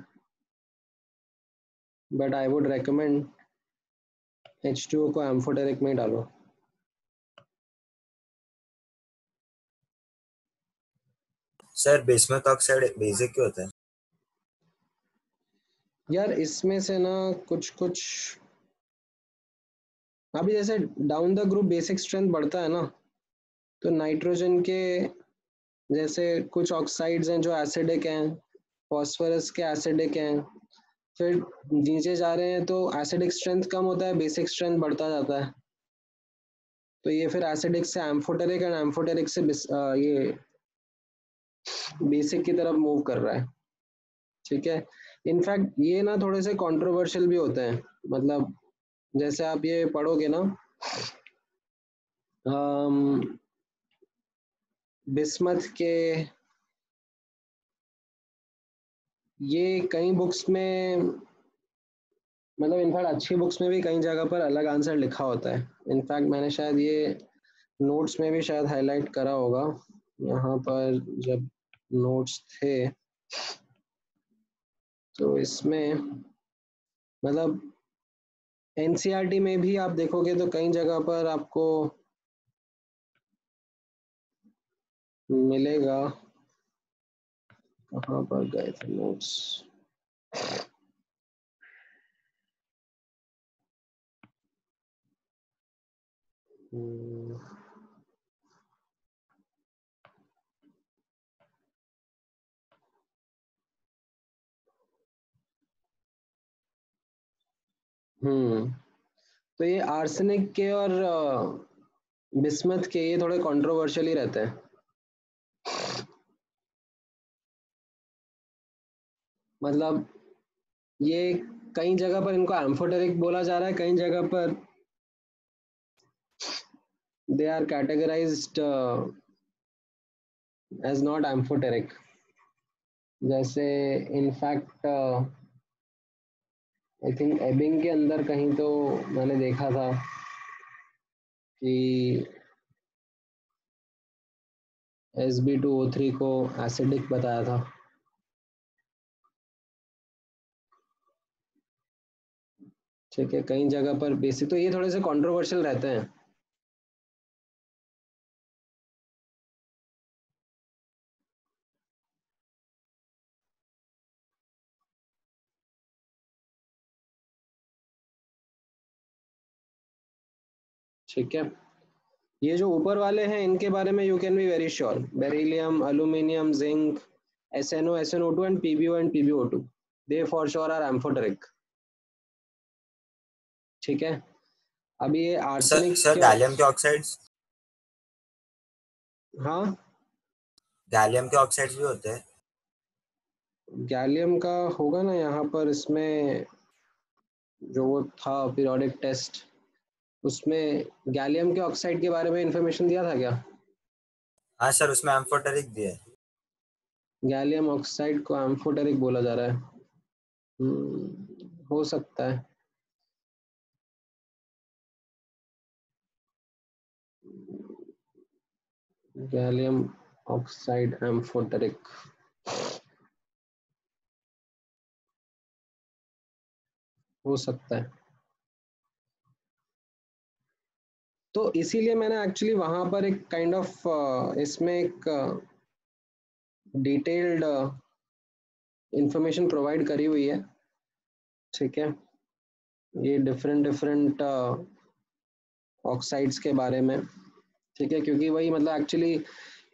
But I would recommend H2O को एम्फोटेरिक में ही डालो। सर, बेसमेंट ऑक्साइड बेसिक क्यों होता है। यार, इसमें से ना कुछ कुछ अभी जैसे down the group basic strength बढ़ता है ना तो नाइट्रोजन के जैसे कुछ ऑक्साइड्स हैं जो एसिडिक हैं फॉस्फोरस के एसिडिक हैं, फिर नीचे जा रहे हैं तो एसिडिक स्ट्रेंथ कम होता है बेसिक स्ट्रेंथ बढ़ता जाता है। तो ये फिर एसिडिक से एम्फोटेरिक एंड एम्फोटेरिक से ये बेसिक की तरफ़ मूव कर रहा है। ठीक है? इनफैक्ट ये ना थोड़े से कंट्रोवर्शियल भी होते हैं। मतलब जैसे आप ये पढ़ोगे ना बिस्मथ के, ये कई बुक्स में मतलब इनफैक्ट अच्छी बुक्स में भी कई जगह पर अलग आंसर लिखा होता है। इनफैक्ट मैंने शायद ये नोट्स में भी शायद हाईलाइट करा होगा। यहाँ पर जब नोट्स थे तो इसमें मतलब एनसीईआरटी में भी आप देखोगे तो कई जगह पर आपको मिलेगा। कहाँ पर गए थे नोट्स हम्म। हम्म। तो ये आर्सेनिक के और बिस्मथ के ये थोड़े कंट्रोवर्शियल ही रहते हैं। मतलब ये कई जगह पर इनको एम्फोटेरिक बोला जा रहा है, कई जगह पर they are categorized as not amphoteric जैसे in fact I think Ebbing के अंदर कहीं तो मैंने देखा था कि S B two O three को एसिडिक बताया था। ठीक है, कई जगह पर बेसिक तो ये थोड़े से कंट्रोवर्शियल रहते हैं। ठीक है? ये जो ऊपर वाले हैं इनके बारे में you can be very sure beryllium aluminium zinc SNO, SNO2 and PbO and PbO2 they for sure are amphoteric. ठीक है? अभी ये आर्सेनिक सर गैलियम के ऑक्साइड्स हाँ? गैलियम के ऑक्साइड्स भी होते हैं। गैलियम का होगा ना यहाँ पर इसमें जो वो था पीरियोडिक टेस्ट उसमें गैलियम के ऑक्साइड के बारे में इंफॉर्मेशन दिया था क्या? हाँ सर उसमें एम्फोटेरिक दिया है। गैलियम ऑक्साइड को एम्फोटेरिक बोला जा रहा है। हम्म, हो सकता है। गैलियम ऑक्साइड एम्फोटेरिक हो सकता है। तो इसीलिए मैंने एक्चुअली वहाँ पर एक kind kind of of, uh, इसमें एक डिटेल्ड इंफॉर्मेशन प्रोवाइड करी हुई है। ठीक है? ये डिफरेंट डिफरेंट ऑक्साइड्स के बारे में। ठीक है? क्योंकि वही मतलब एक्चुअली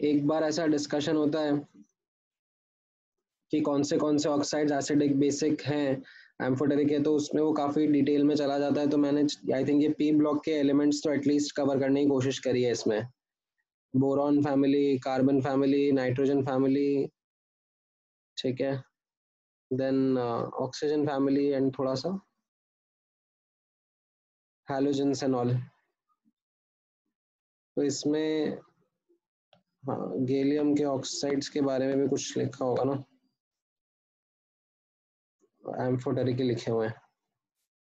एक बार ऐसा डिस्कशन होता है कि कौन से कौन से ऑक्साइड्स एसिडिक बेसिक हैं एम्फोटेरिक है तो उसमें वो काफ़ी डिटेल में चला जाता है तो मैंने आई थिंक ये पी ब्लॉक के एलिमेंट्स तो एटलीस्ट कवर करने की कोशिश करी है इसमें। Boron family carbon family nitrogen family ठीक है। देन ऑक्सीजन फैमिली एंड थोड़ा सा हैलोजेंस एंड ऑल तो इसमें हाँ गेलियम के ऑक्साइड्स के बारे में भी कुछ लिखा होगा ना? एम्फोटेरिक लिखे हुए हैं।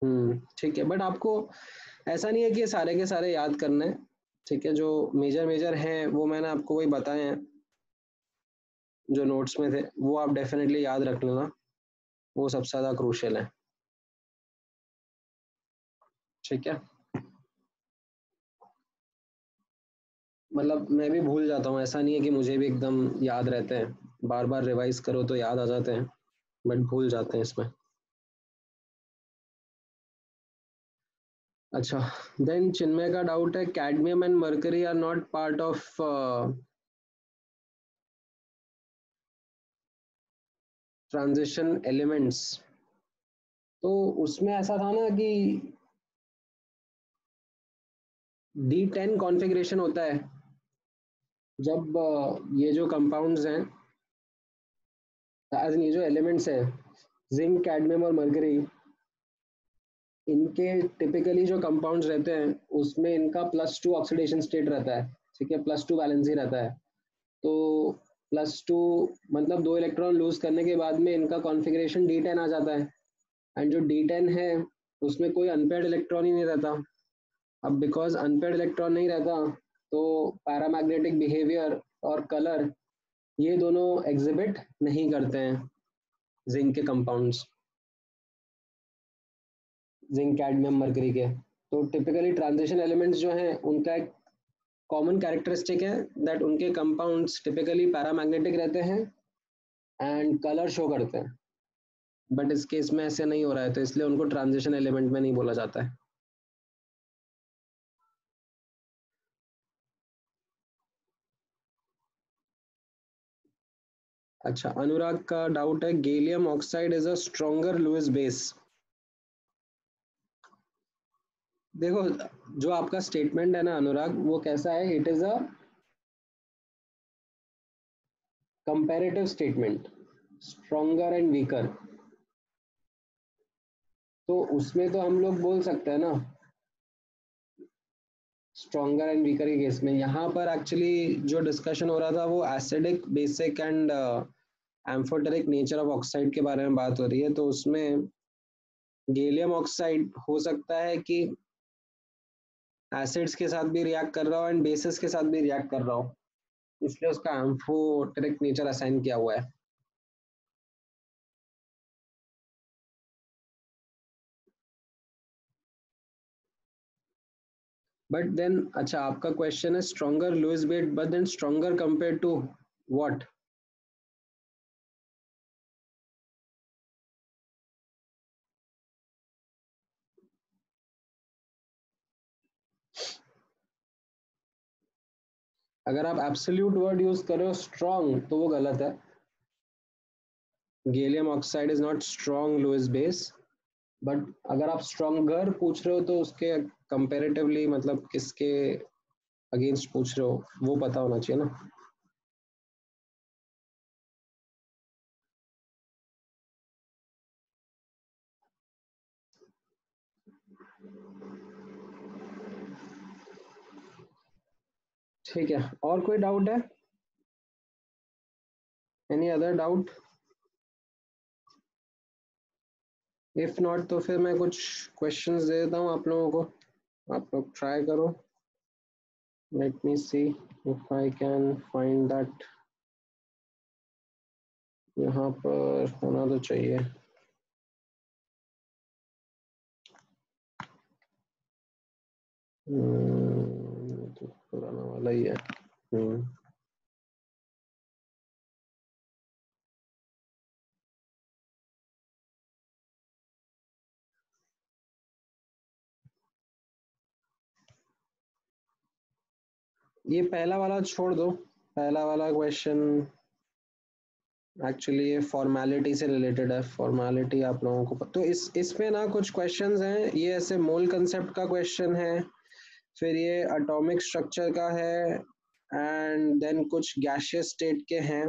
हम्म ठीक है। बट आपको ऐसा नहीं है कि सारे के सारे याद करने हैं। ठीक है, जो मेजर मेजर हैं, वो मैंने आपको वही बताए हैं। जो नोट्स में थे, वो आप डेफिनेटली याद रख लेना। वो सबसे ज़्यादा क्रूशियल है। ठीक है? मतलब मैं भी भूल जाता हूँ। ऐसा नहीं है कि मुझे भी एकदम याद रहते हैं। बार बार रिवाइज करो तो याद आ जाते हैं। बट भूल जाते हैं इसमें। अच्छा देन चिन्मय का डाउट है cadmium and mercury are not part of transition elements तो उसमें ऐसा था ना कि डी टेन कॉन्फ़िगरेशन होता है। जब ये जो कंपाउंड्स हैं ये जो एलिमेंट्स हैं जिंक कैडमियम और मरकरी इनके टिपिकली जो कंपाउंड्स रहते हैं, उसमें इनका प्लस टू ऑक्सीडेशन स्टेट रहता है, ठीक है? प्लस टू बैलेंस ही रहता है। तो प्लस टू मतलब दो इलेक्ट्रॉन लूज करने के बाद में इनका कॉन्फ़िगरेशन डी टेन आ जाता है। एंड जो डी टेन है, उसमें कोई अनपेड इलेक्ट्रॉन ही नहीं रहता। अब बिकॉज़ अनपेड इलेक्ट्रॉन नहीं रहता तो पैरामैग्नेटिक बिहेवियर और कलर ये दोनों एग्जिबिट नहीं करते हैं जिंक के कंपाउंड्स जिंक कैडमियम मरकरी के। तो टिपिकली ट्रांजिशन एलिमेंट्स जो हैं, उनका एक कॉमन कैरेक्टरिस्टिक है दैट उनके कंपाउंड्स टिपिकली पैरामैग्नेटिक रहते हैं एंड कलर शो करते हैं। बट इस केस में ऐसे नहीं हो रहा है तो इसलिए उनको ट्रांजिशन एलिमेंट में नहीं बोला जाता है। अच्छा अनुराग का डाउट है, gallium oxide is a stronger Lewis base देखो, जो आपका स्टेटमेंट है ना, अनुराग, वो कैसा है? It is a comparative statement stronger and weaker तो उसमें तो हम लोग बोल सकते हैं ना स्ट्रॉन्गर एंड वीकर के केस में। यहाँ पर एक्चुअली जो डिस्कशन हो रहा था, वो acidic basic and amphoteric nature of oxide के बारे में बात हो रही है तो उसमें गैलियम ऑक्साइड हो सकता है कि एसिड्स के साथ भी रिएक्ट कर रहा हो एंड बेसिस के साथ भी रिएक्ट कर रहा हो। इसलिए उसका एम्फोटेरिक नेचर असाइन किया हुआ है। बट देन अच्छा आपका क्वेश्चन है stronger Lewis base but then stronger compare to what अगर आप एब्सोल्यूट वर्ड यूज़ कर रहे हो स्ट्रॉन्ग तो वो गलत है। Gallium oxide is not strong Lewis base but अगर आप स्ट्रॉन्गर पूछ रहे हो तो उसके कंपेरेटिवली मतलब किसके अगेंस्ट पूछ रहे हो, वो पता होना चाहिए ना। ठीक है। और कोई डाउट है? Any other doubt if not तो फिर मैं कुछ क्वेश्चंस दे देता हूँ आप लोगों को। आप लोग ट्राई करो। Let me see if I can find that यहाँ पर होना तो चाहिए। पुराना वाला ही। है हम्म। ये पहला वाला छोड़ दो। पहला वाला क्वेश्चन एक्चुअली ये फॉर्मेलिटी से रिलेटेड है। फॉर्मेलिटी आप लोगों को तो इस, इसमें ना कुछ क्वेश्चंस हैं। ये ऐसे मोल कंसेप्ट का क्वेश्चन है। फिर ये अटोमिक स्ट्रक्चर का है एंड देन कुछ गैशियस स्टेट के हैं।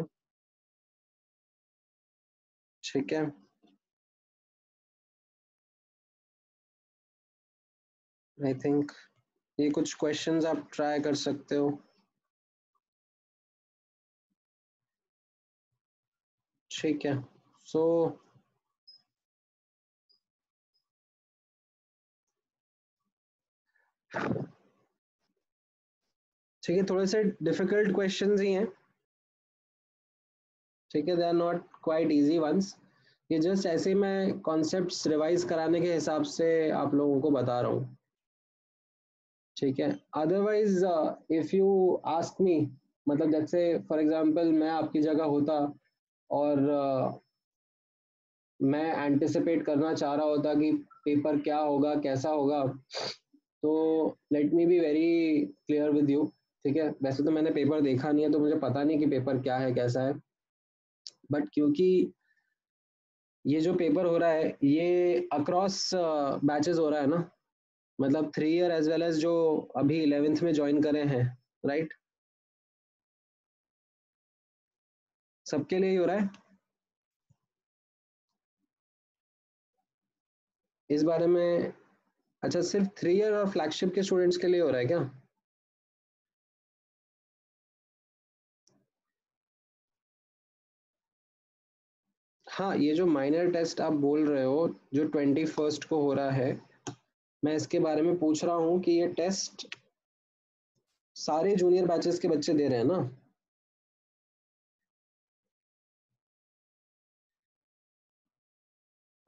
ठीक है। आई थिंक ये कुछ क्वेश्चंस आप ट्राई कर सकते हो। ठीक है। सो so, ठीक है थोड़े से डिफ़िकल्ट क्वेश्चन ही हैं। ठीक है they are not quite easy once ये जस्ट ऐसे मैं कॉन्सेप्ट रिवाइज कराने के हिसाब से आप लोगों को बता रहा हूँ। ठीक है otherwise if you ask me मतलब जैसे फॉर एग्जांपल मैं आपकी जगह होता और uh, मैं एंटिसिपेट करना चाह रहा होता कि पेपर क्या होगा कैसा होगा तो let me be very clear with you ठीक है? वैसे तो मैंने पेपर देखा नहीं है तो मुझे पता नहीं कि पेपर क्या है, कैसा है। बट क्योंकि ये जो पेपर हो रहा है, ये अक्रॉस बैचेस हो रहा है ना। मतलब three year as well as जो अभी इलेवेंथ में ज्वाइन करे हैं राइट सबके लिए ही हो रहा है? इस बारे में अच्छा सिर्फ़ थ्री ईयर और फ्लैगशिप के स्टूडेंट्स के लिए हो रहा है क्या? हाँ ये जो माइनर टेस्ट आप बोल रहे हो, जो ट्वेंटी फ़र्स्ट को हो रहा है, मैं इसके बारे में पूछ रहा हूँ कि ये टेस्ट सारे जूनियर बैचेस के बच्चे दे रहे हैं ना?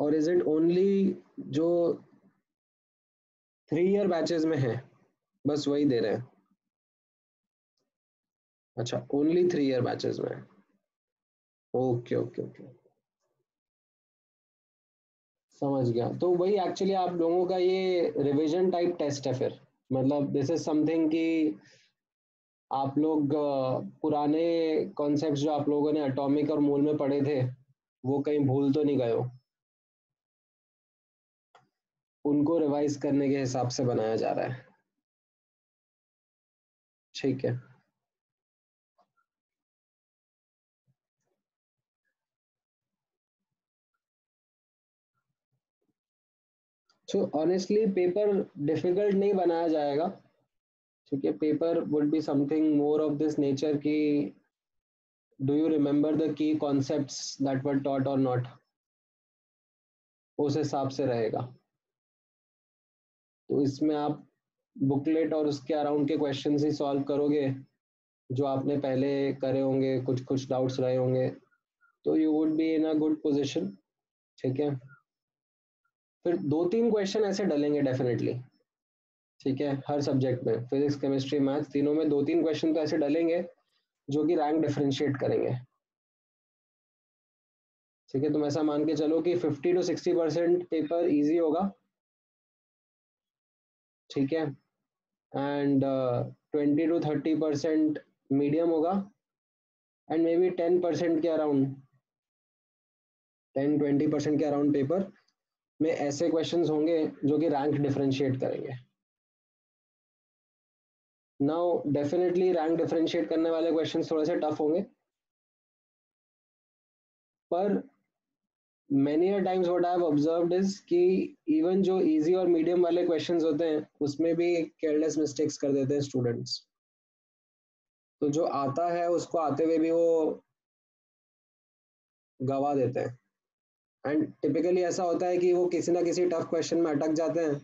और इज़ इट ओनली जो थ्री ईयर बैचेस में है, बस वही दे रहे हैं? अच्छा ओनली थ्री ईयर बैचेस में ओके ओके ओके। समझ गया। तो वही एक्चुअली आप लोगों का ये रिवीजन टाइप टेस्ट है फिर। मतलब दिस इज़ समथिंग कि आप लोग पुराने कॉन्सेप्ट्स जो आप लोगों ने एटॉमिक और मोल में पढ़े थे, वो कहीं भूल तो नहीं गए हो। उनको रिवाइज करने के हिसाब से बनाया जा रहा है। ठीक है। सो ऑनेस्टली पेपर डिफ़िकल्ट नहीं बनाया जाएगा। ठीक है paper would be something more of this nature की do you remember the key concepts that were taught और नॉट उस हिसाब से रहेगा। तो इसमें आप बुकलेट और उसके अराउंड के क्वेश्चन ही सॉल्व करोगे, जो आपने पहले करे होंगे कुछ कुछ डाउट्स रहे होंगे तो you would be in a good position ठीक है? फिर दो तीन क्वेश्चन ऐसे डलेंगे डेफिनेटली ठीक है? हर सब्जेक्ट में। फिजिक्स केमिस्ट्री मैथ्स तीनों में दो तीन क्वेश्चन तो ऐसे डलेंगे, जो कि रैंक डिफ्रेंशिएट करेंगे। ठीक है? तुम ऐसा मान के चलो कि 50 टू 60 परसेंट पेपर इजी होगा। ठीक है? And twenty to thirty percent medium होगा। And may be ten percent के अराउंड टेन ट्वेंटी परसेंट के अराउंड पेपर में ऐसे क्वेश्चंस होंगे जो कि रैंक डिफरेंशिएट करेंगे। नाउ डेफिनेटली रैंक डिफरेंशिएट करने वाले क्वेश्चंस थोड़े से टफ होंगे। पर many times I have observed is कि even जो इजी और मीडियम वाले questions होते हैं, उसमें भी केयरलेस मिस्टेक्स कर देते हैं स्टूडेंट्स तो जो आता है, उसको आते हुए भी वो गवा देते हैं। एंड टिपिकली ऐसा होता है कि वो किसी ना किसी टफ क्वेश्चन में अटक जाते हैं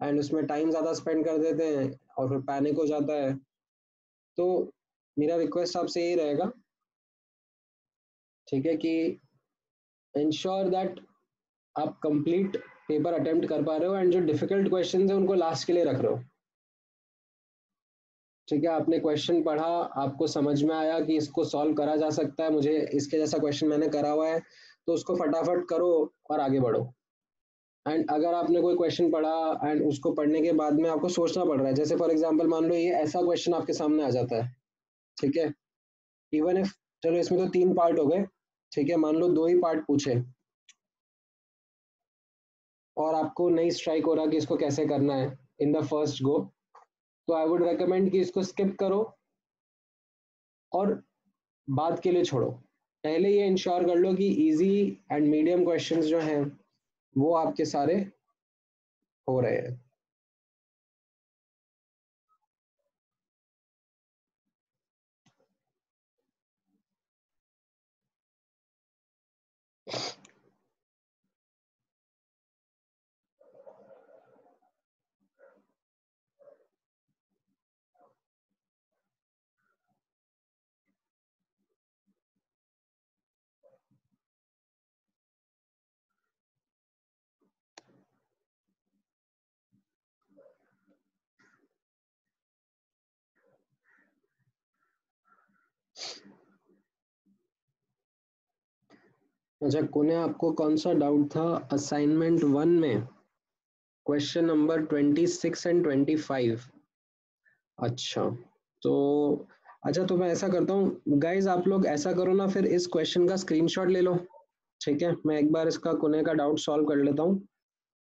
एंड उसमें टाइम ज़्यादा स्पेंड कर देते हैं, और फिर पैनिक हो जाता है। तो मेरा रिक्वेस्ट आपसे यही रहेगा, ठीक है, कि इंश्योर दैट आप कंप्लीट पेपर अटेम्प्ट कर पा रहे हो एंड जो डिफ़िकल्ट क्वेश्चन है उनको लास्ट के लिए रख रहे हो। ठीक है, आपने क्वेश्चन पढ़ा, आपको समझ में आया कि इसको सॉल्व करा जा सकता है, मुझे इसके जैसा क्वेश्चन मैंने करा हुआ है तो उसको फटाफट करो और आगे बढ़ो। एंड अगर आपने कोई क्वेश्चन पढ़ा एंड उसको पढ़ने के बाद में आपको सोचना पड़ रहा है, जैसे फॉर एग्ज़ाम्पल मान लो ये ऐसा क्वेश्चन आपके सामने आ जाता है, ठीक है? इवन इफ़ चलो इसमें तो तीन पार्ट हो गए, ठीक है? मान लो दो ही पार्ट पूछे। और आपको नहीं स्ट्राइक हो रहा कि इसको कैसे करना है इन द फ़र्स्ट गो तो आई वुड रेकमेंड कि इसको स्किप करो और बाद के लिए छोड़ो। पहले ये इंश्योर कर लो कि इजी एंड मीडियम क्वेश्चंस जो हैं, वो आपके सारे हो रहे हैं। अच्छा कोने, आपको कौन सा डाउट था? असाइनमेंट वन में question number twenty six and twenty five अच्छा तो अच्छा तो मैं ऐसा करता हूँ। गाइज़ आप लोग ऐसा करो ना, फिर इस क्वेश्चन का स्क्रीनशॉट ले लो। ठीक है, मैं एक बार इसका कोने का डाउट सॉल्व कर लेता हूँ।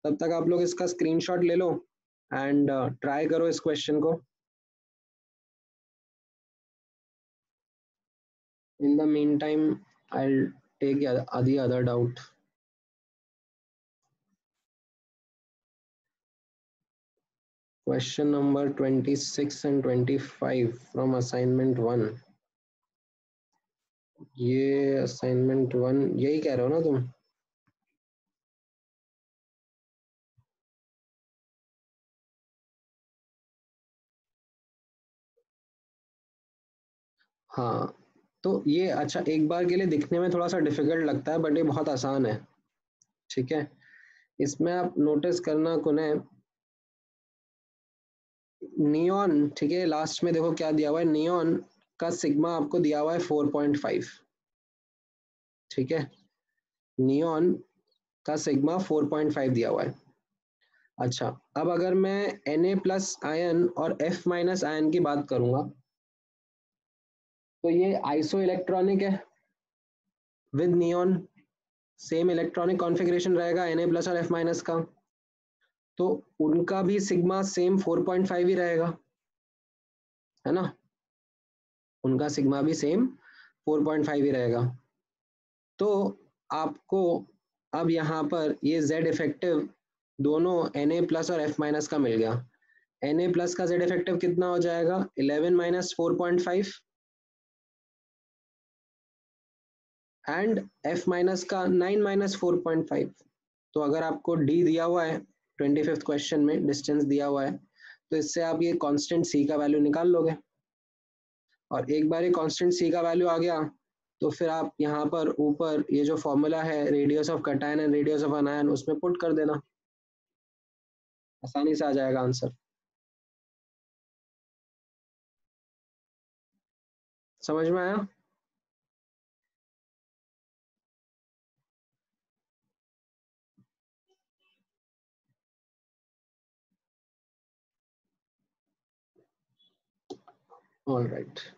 तब तक आप लोग इसका स्क्रीनशॉट ले लो एंड ट्राई करो इस क्वेश्चन को। In the meantime i'll take the other doubt question number 26 and 25 from assignment 1 ये असाइनमेंट वन यही कह रहे हो ना तुम हाँ तो ये अच्छा एक बार के लिए दिखने में थोड़ा सा डिफ़िकल्ट लगता है बट ये बहुत आसान है। ठीक है? इसमें आप नोटिस करना, कुने नियॉन ठीक है? लास्ट में देखो क्या दिया हुआ है। नियॉन का सिग्मा आपको दिया हुआ है 4.5 ठीक है? नियॉन का सिग्मा 4.5 दिया हुआ है। अच्छा अब अगर मैं Na प्लस आयन और F माइनस आयन की बात करूँगा तो ये आइसो इलेक्ट्रॉनिक है with neon same electronic configuration रहेगा, Na प्लस और एफ़ माइनस का। तो उनका भी सिग्मा सेम 4.5 ही रहेगा, है ना? उनका सिग्मा भी सेम 4.5 ही रहेगा। तो आपको अब यहाँ पर ये Z इफ़ेक्टिव दोनों Na प्लस और F माइनस का मिल गया। Na प्लस का Z इफ़ेक्टिव कितना हो जाएगा? 11 minus four and F minus का nine minus four point five. तो अगर आपको डी दिया हुआ है, ट्वेंटी फिफ्थ क्वेश्चन में डिस्टेंस दिया हुआ है तो इससे आप ये कांस्टेंट सी का वैल्यू निकाल लोगे। और एक बार ये कांस्टेंट सी का वैल्यू आ गया तो फिर आप यहाँ पर ऊपर ये जो फॉर्मूला है, radius of cation and radius of anion, उसमें पुट कर देना। आसानी से आ जाएगा आंसर। समझ में आया? All right.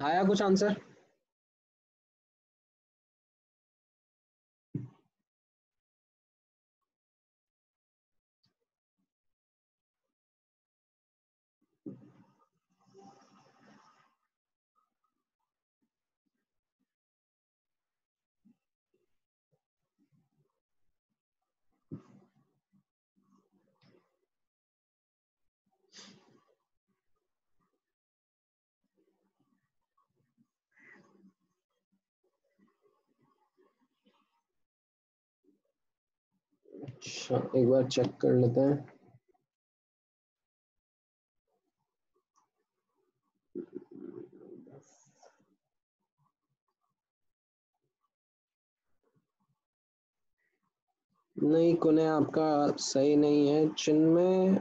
आया कुछ आंसर अच्छा एक बार चेक कर लेते हैं। नहीं, कुने आपका सही नहीं है। चिन्मय?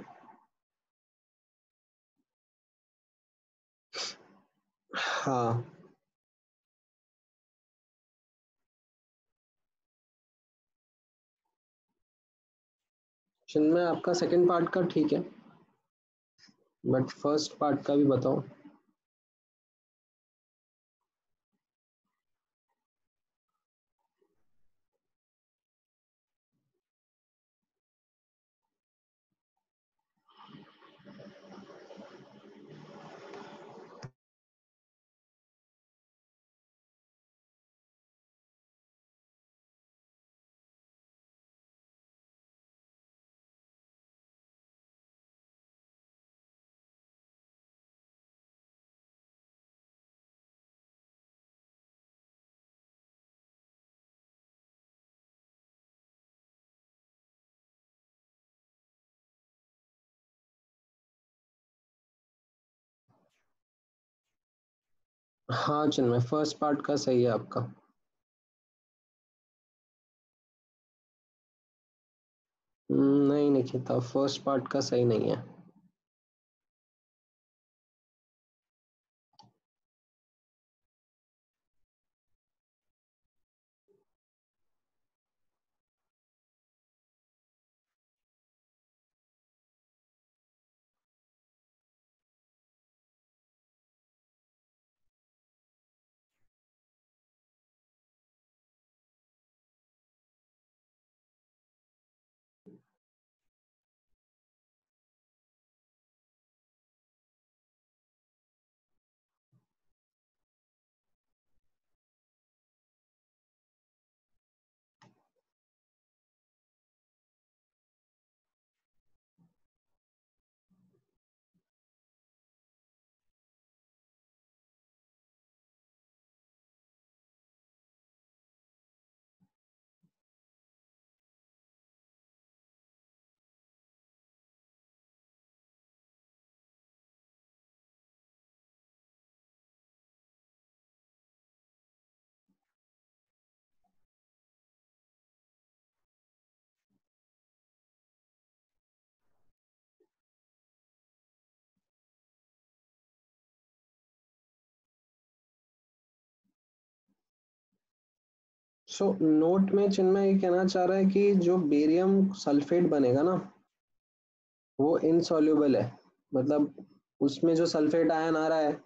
हाँ। चिन्मय आपका सेकंड पार्ट का ठीक है। बट फ़र्स्ट पार्ट का भी बताओ। हाँ चिन्मय फ़र्स्ट पार्ट का सही है आपका। नहीं नहीं निकिता फ़र्स्ट पार्ट का सही नहीं है। सो नोट में चिन्मय ये कहना चाह रहा है कि जो बेरियम सल्फेट बनेगा ना, वो इनसॉल्यूबल है। मतलब उसमें जो सल्फेट आयन आ रहा है,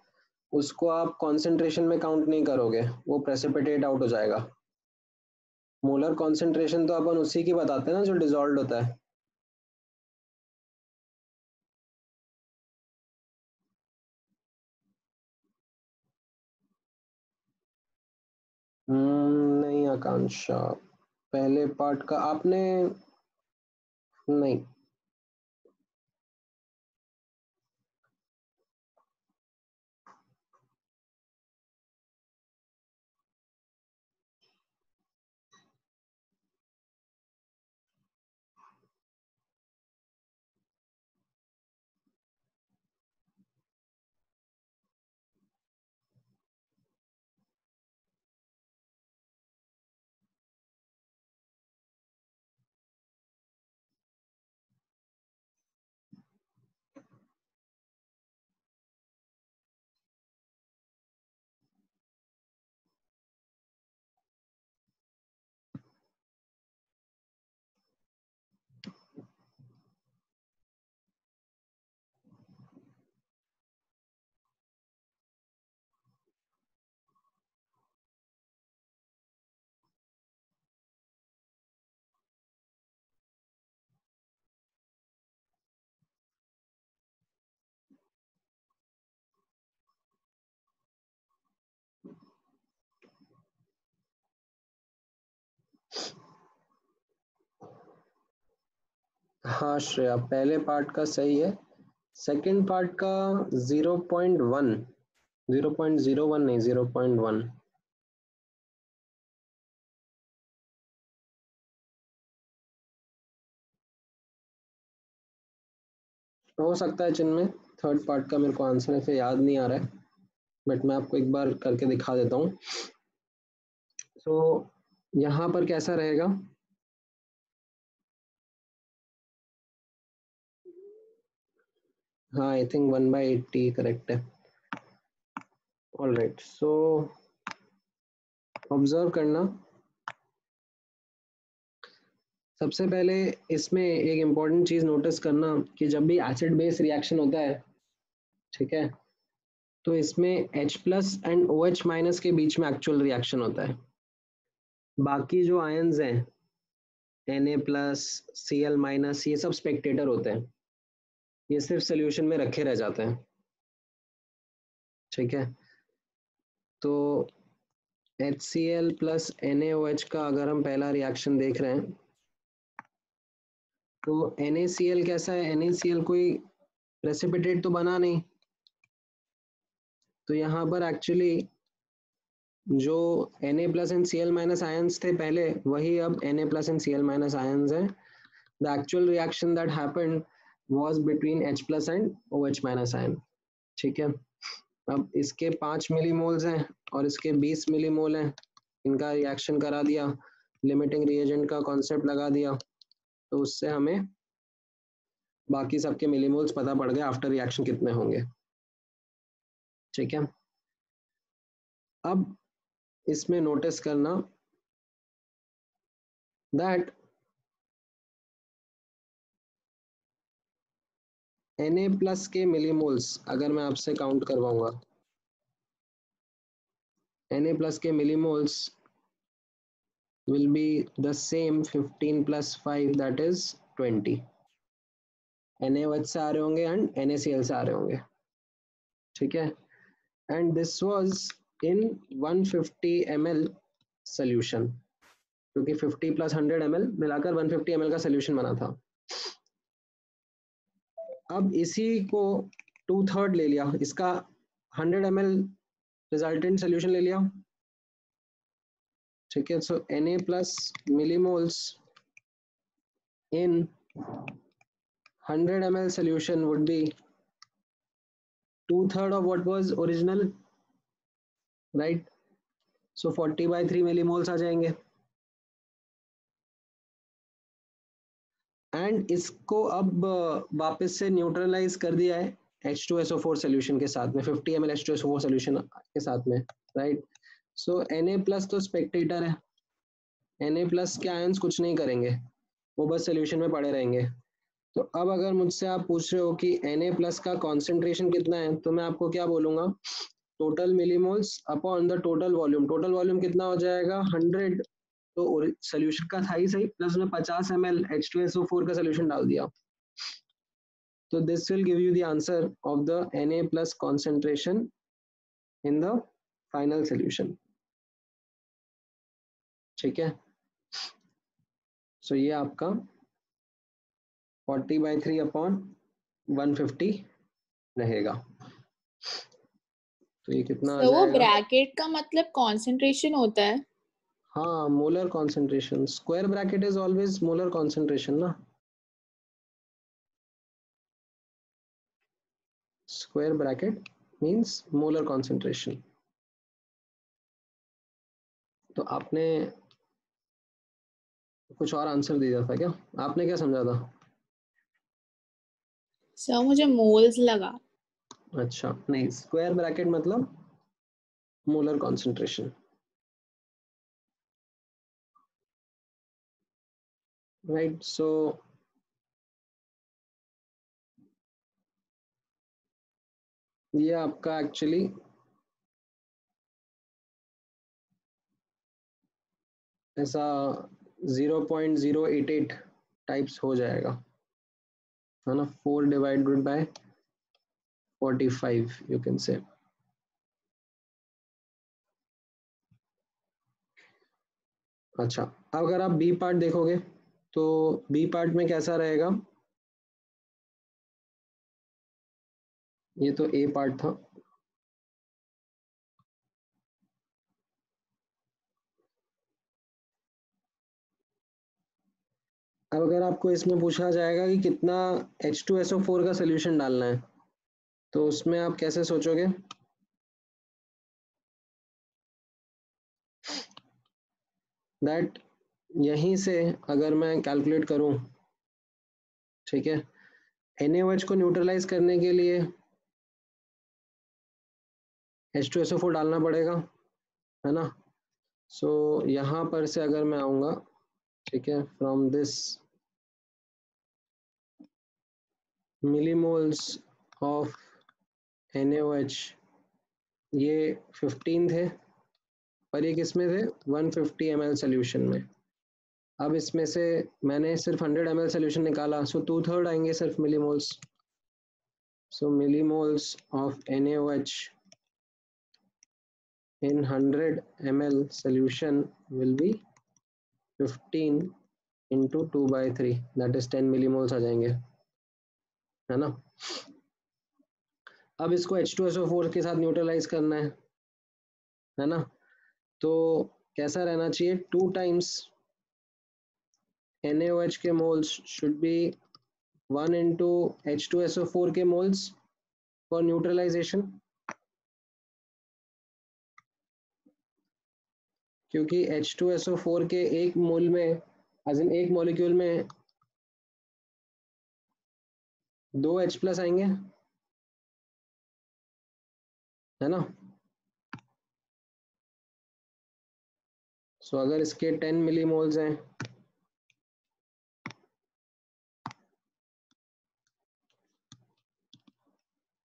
उसको आप कॉन्सेंट्रेशन में काउंट नहीं करोगे, वो प्रेसिपिटेट आउट हो जाएगा। मोलर कॉन्सेंट्रेशन तो अपन उसी की बताते हैं ना, जो डिजॉल्व होता है। आकांक्षा पहले पार्ट का आपने नहीं हाँ श्रेया पहले पार्ट का सही है। सेकंड पार्ट का zero point one zero point zero one नहीं ज़ीरो पॉइंट वन हो सकता है जिनमें थर्ड पार्ट का मेरे को आंसर ऐसे याद नहीं आ रहा है बट मैं आपको एक बार करके दिखा देता हूँ। सो so, यहाँ पर कैसा रहेगा? हाँ I think one by eighty correct है। ऑल राइट सो ऑब्ज़र्व करना। सबसे पहले इसमें एक इंपॉर्टेंट चीज़ नोटिस करना कि जब भी एसिड बेस रिएक्शन होता है, ठीक है तो इसमें H plus and OH minus के बीच में एक्चुअल रिएक्शन होता है। बाकी जो आयंस हैं A plus C L minus ये सब स्पेक्टेटर होते हैं। ये सिर्फ़ सोल्यूशन में रखे रह जाते हैं। ठीक है? तो H C L plus N H का अगर हम पहला रिएक्शन देख रहे हैं तो NaCl कैसा है? NaCl कोई प्रेसिपिटेट तो बना नहीं। तो यहाँ पर एक्चुअली जो Na plus and C L minus ions थे पहले, वही अब Na plus and C L minus ions हैं। The actual reaction that happened was between H plus and OH minus ion ठीक है? अब इसके पाँच मिली मोल्स हैं और इसके बीस मिली मोल हैं। इनका रिएक्शन करा दिया। लिमिटिंग रिएजेंट का कॉन्सेप्ट लगा दिया। तो उससे हमें बाकी सबके मिलीमोल्स पता पड़ गए आफ्टर रिएक्शन कितने होंगे। ठीक है? अब इसमें नोटिस करना दैट Na प्लस के मिलीमोल्स अगर मैं आपसे काउंट करवाऊँगा। Na प्लस के millimoles will be the same 15 plus 5 that is 20 NaOH से आ रहे होंगे एंड NaCl से आ रहे होंगे। ठीक है? And this was in 150 ml solution क्योंकि 50 प्लस 100 ml मिलाकर 150 ml का सॉल्यूशन बना था अब इसी को टू थर्ड ले लिया इसका 100 ml रिजल्टेंट सॉल्यूशन ले लिया ठीक है सो Na plus millimoles in 100 ml solution would be two third of what was original right? So 40 by 3 millimoles आ जाएँगे। एंड इसको अब वापस से न्यूट्रलाइज कर दिया है H2SO4 सॉल्यूशन के साथ में 50 ml H2SO4 सॉल्यूशन के साथ में राइट? सो Na प्लस तो स्पेक्टेटर है। Na प्लस के आयंस कुछ नहीं करेंगे। वो बस सोल्यूशन में पड़े रहेंगे। तो अब अगर मुझसे आप पूछ रहे हो कि Na प्लस का कॉन्सेंट्रेशन कितना है तो मैं आपको क्या बोलूँगा? Total millimoles upon the total volume total volume कितना हो जाएगा? हंड्रेड तो सोल्यूशन का था ही सही प्लस में पचास M L H two S O four का सोल्यूशन डाल दिया। तो this will give you the answer of the Na plus concentration in the final solution ठीक है? सो so ये आपका 40 बाई थ्री अपॉन वन रहेगा। तो ये कितना तो वो ब्रैकेट का मतलब कंसंट्रेशन होता है। हाँ molar concentration square bracket is always molar concentration ना? Square bracket means molar concentration तो आपने कुछ और आंसर दिया था क्या? आपने क्या समझा था? सर मुझे मोल्स लगा। अच्छा नहीं स्क्वायर ब्रैकेट मतलब मोलर कॉन्सेंट्रेशन राइट सो ये आपका एक्चुअली ऐसा 0.088 टाइप्स हो जाएगा, है ना? Four divided by 45 you can say अच्छा अब अगर आप बी पार्ट देखोगे तो बी पार्ट में कैसा रहेगा? ये तो ए पार्ट था। अब अगर आपको इसमें पूछा जाएगा कि कितना H2SO4 का सोल्यूशन डालना है तो उसमें आप कैसे सोचोगे? दैट यहीं से अगर मैं कैलकुलेट करूँ ठीक है? NaOH को न्यूट्रलाइज करने के लिए H two S O four डालना पड़ेगा है ना? सो so, यहाँ पर से अगर मैं आऊँगा ठीक है from this millimoles of NaOH ये 15 थे, और ये किसमें थे 150 ml सोल्यूशन में। अब इसमें से मैंने सिर्फ़ 100 ml सोल्यूशन निकाला। सो टू थर्ड आएँगे सिर्फ़ millimoles so millimoles of NaOH in 100 ml solution will be 15 into 2 by 3 that is 10 millimoles आ जाएँगे। है ना? अब इसको H2SO4 के साथ न्यूट्रलाइज करना है है ना? तो कैसा रहना चाहिए? टू टाइम्स NaOH के moles should be one into H two S O four के मोल्स फॉर न्यूट्रलाइजेशन क्योंकि H2SO4 के एक मोल में एज इन एक मॉलिक्यूल में दो H प्लस आएँगे। है ना? सो so, अगर इसके 10 मिली मोल्स हैं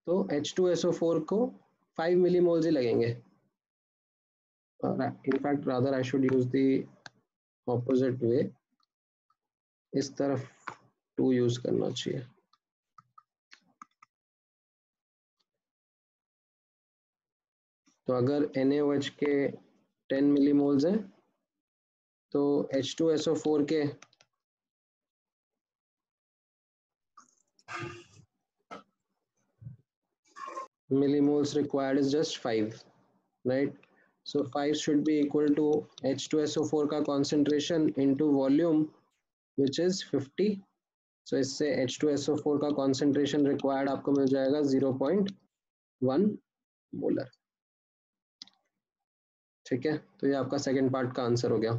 तो H2SO4 को फाइव मिली मोल्स ही लगेंगे in fact rather I should use the opposite way इस तरफ़ टू यूज़ करना चाहिए। तो अगर एन के 10 मिलीमोल्स है तो H two S O four के millimoles required is just 5, right so 5 should be equal to H two S O four का concentration into volume which is 50 so इससे H two S O four का कॉन्सेंट्रेशन रिक्वायर्ड आपको मिल जाएगा 0.1 पॉइंट वन मोलर ठीक है? तो ये आपका सेकंड पार्ट का आंसर हो गया।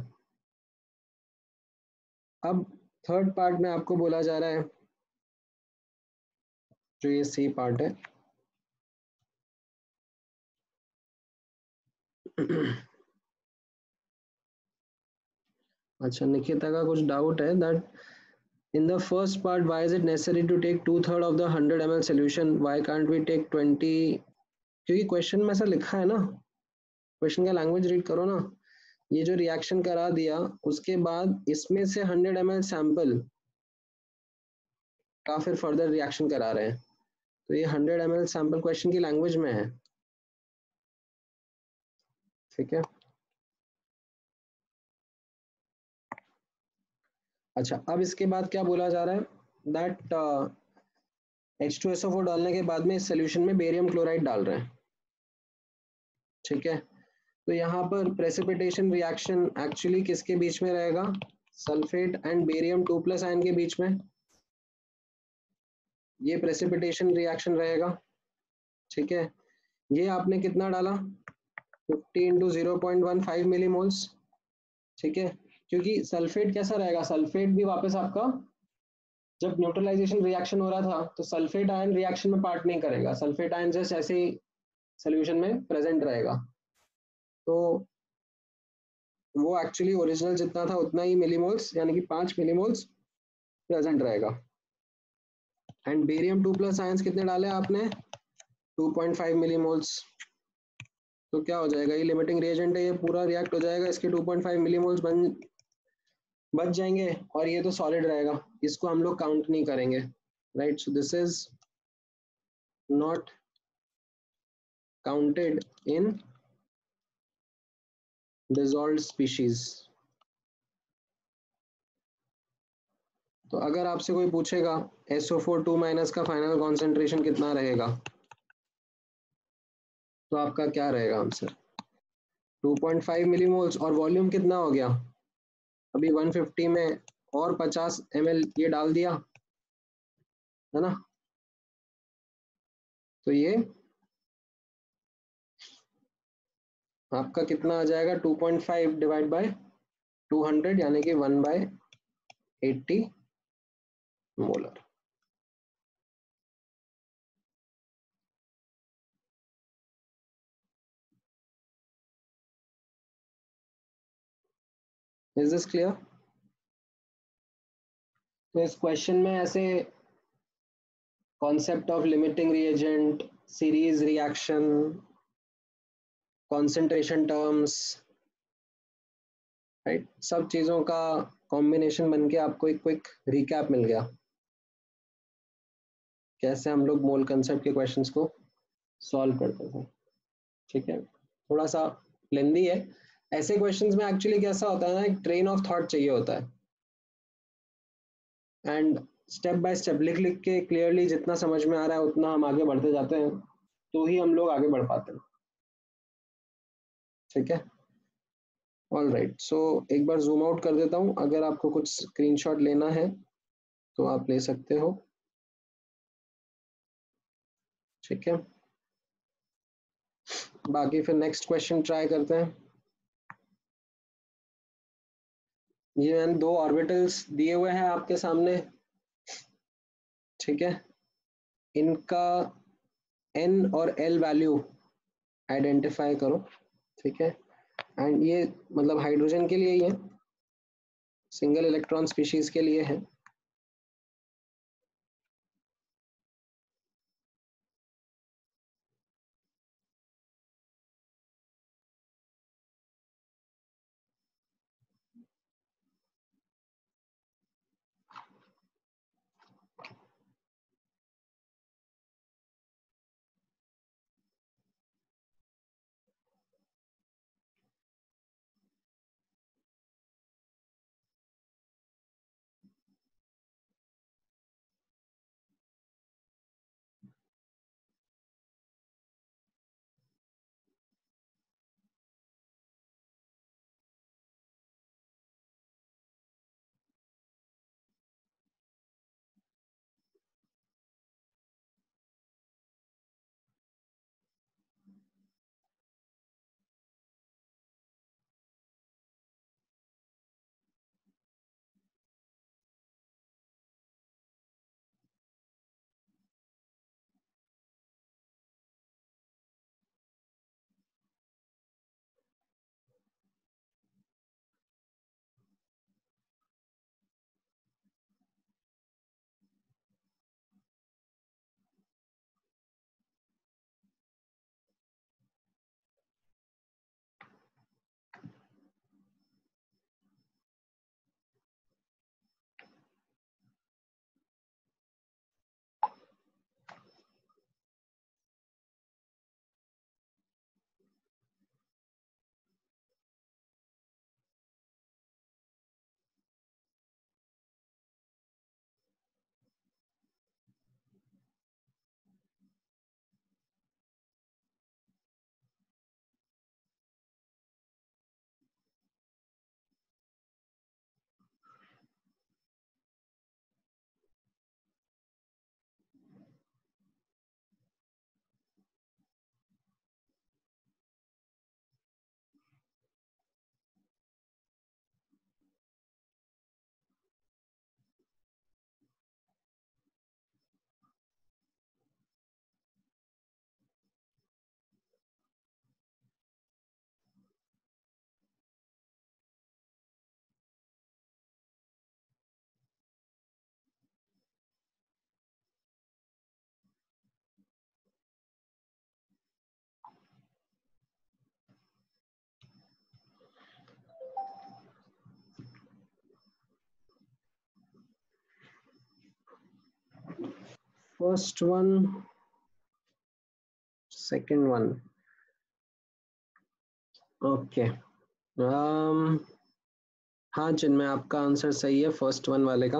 अब थर्ड पार्ट में आपको बोला जा रहा है, जो ये सी पार्ट है। अच्छा निकिता का कुछ डाउट है that in the first part, why is it necessary to take two third of the 100 ml solution? Why can't we take 20 क्योंकि क्वेश्चन में ऐसा लिखा है ना क्वेश्चन का लैंग्वेज रीड करो ना। ये जो रिएक्शन करा दिया, उसके बाद इसमें से 100 ml सैंपल का फिर फर्दर रिएक्शन करा रहे हैं। तो ये 100 ml सैंपल क्वेश्चन की लैंग्वेज में है। ठीक है? अच्छा अब इसके बाद क्या बोला जा रहा है? दैट एच टू फोर डालने के बाद में इस सोल्यूशन में बेरियम क्लोराइड डाल रहे हैं। ठीक है? तो यहाँ पर प्रेसिपिटेशन रिएक्शन एक्चुअली किसके बीच में रहेगा? Sulphate and barium two plus ion के बीच में। ये प्रेसिपिटेशन रिएक्शन रहेगा। ठीक है? ये आपने कितना डाला? 50 into zero point one five millimoles ठीक है? क्योंकि सल्फेट कैसा रहेगा? सल्फेट भी वापस आपका जब न्यूट्रलाइजेशन रिएक्शन हो रहा था तो सल्फेट आयन रिएक्शन में पार्ट नहीं करेगा। सल्फेट आयन जस्ट ऐसे सोल्यूशन में प्रेजेंट रहेगा। तो वो एक्चुअली ओरिजिनल जितना था, उतना ही मिलीमोल्स यानी कि पाँच मिलीमोल्स प्रेजेंट रहेगा। And barium two plus ions कितने डाले आपने? 2.5 मिलीमोल्स तो क्या हो जाएगा? ये लिमिटिंग रिएजेंट है, ये पूरा रिएक्ट हो जाएगा, इसके 2.5 मिलीमोल्स बन, बच जाएँगे, और ये तो सॉलिड रहेगा। इसको हम लोग काउंट नहीं करेंगे। Right so this is not counted in dissolve species तो अगर आपसे कोई पूछेगा SO4 2 माइनस का फाइनल कॉन्सेंट्रेशन कितना रहेगा? तो आपका क्या रहेगा आंसर 2.5 मिलीमोल्स और वॉल्यूम कितना हो गया? अभी 150 में और 50 एम ये डाल दिया, है ना? तो ये आपका कितना आ जाएगा? 2.5 point five divide by two hundred यानी कि one by eighty molar is this clear तो इस क्वेश्चन में ऐसे concept of limiting reagent series reaction concentration terms right सब चीज़ों का कॉम्बिनेशन बन के आपको एक क्विक रिकैप मिल गया। कैसे हम लोग मोल कंसेप्ट के क्वेश्चंस को सॉल्व करते थे। ठीक है? थोड़ा सा लेंदी है। ऐसे क्वेश्चंस में एक्चुअली कैसा होता है ना, एक ट्रेन ऑफ़ थॉट चाहिए होता है। एंड स्टेप बाय स्टेप लिख लिख के क्लियरली जितना समझ में आ रहा है, उतना हम आगे बढ़ते जाते हैं तो ही हम लोग आगे बढ़ पाते हैं। ठीक है? ऑल राइट सो एक बार जूम आउट कर देता हूँ। अगर आपको कुछ स्क्रीनशॉट लेना है तो आप ले सकते हो। ठीक है? बाकी फिर नेक्स्ट क्वेश्चन ट्राई करते हैं। ये मैंने दो ऑर्बिटल्स दिए हुए हैं आपके सामने। ठीक है? इनका एन और एल वैल्यू आइडेंटिफाई करो। ठीक है? एंड ये मतलब हाइड्रोजन के लिए ही है। सिंगल इलेक्ट्रॉन स्पीशीज के लिए है। First one, second one. Okay um हाँ जिनमें आपका आंसर सही है फ़र्स्ट वन वाले का।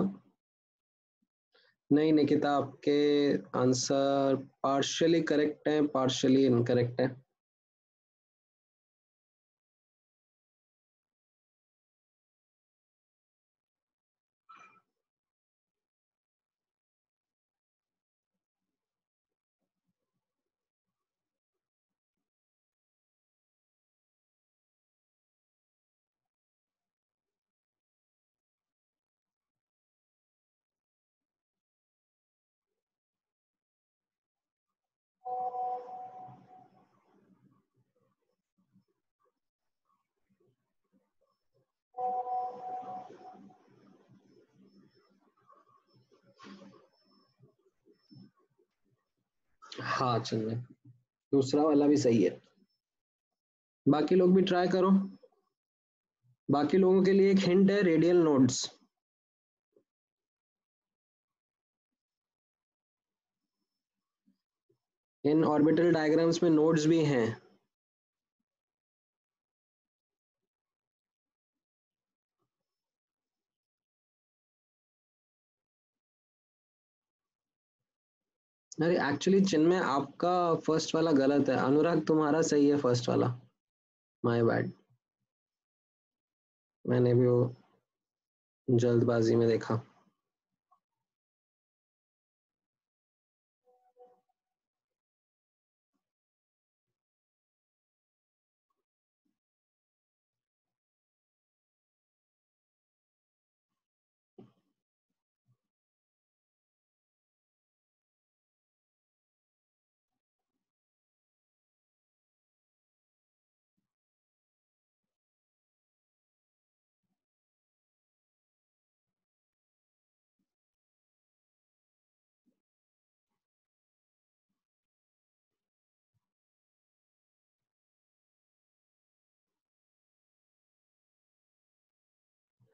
नहीं, निकिता, आपके आंसर पार्शियली करेक्ट है पार्शियली इनकरेक्ट है। हाँ में। दूसरा वाला भी सही है। बाकी लोग भी ट्राई करो। बाकी लोगों के लिए एक हिंट है radial nodes in orbital diagrams में नोड्स भी हैं। अरे एक्चुअली चिन्मय आपका फ़र्स्ट वाला गलत है, अनुराग तुम्हारा सही है फ़र्स्ट वाला। माय बैड मैंने भी वो जल्दबाजी में देखा।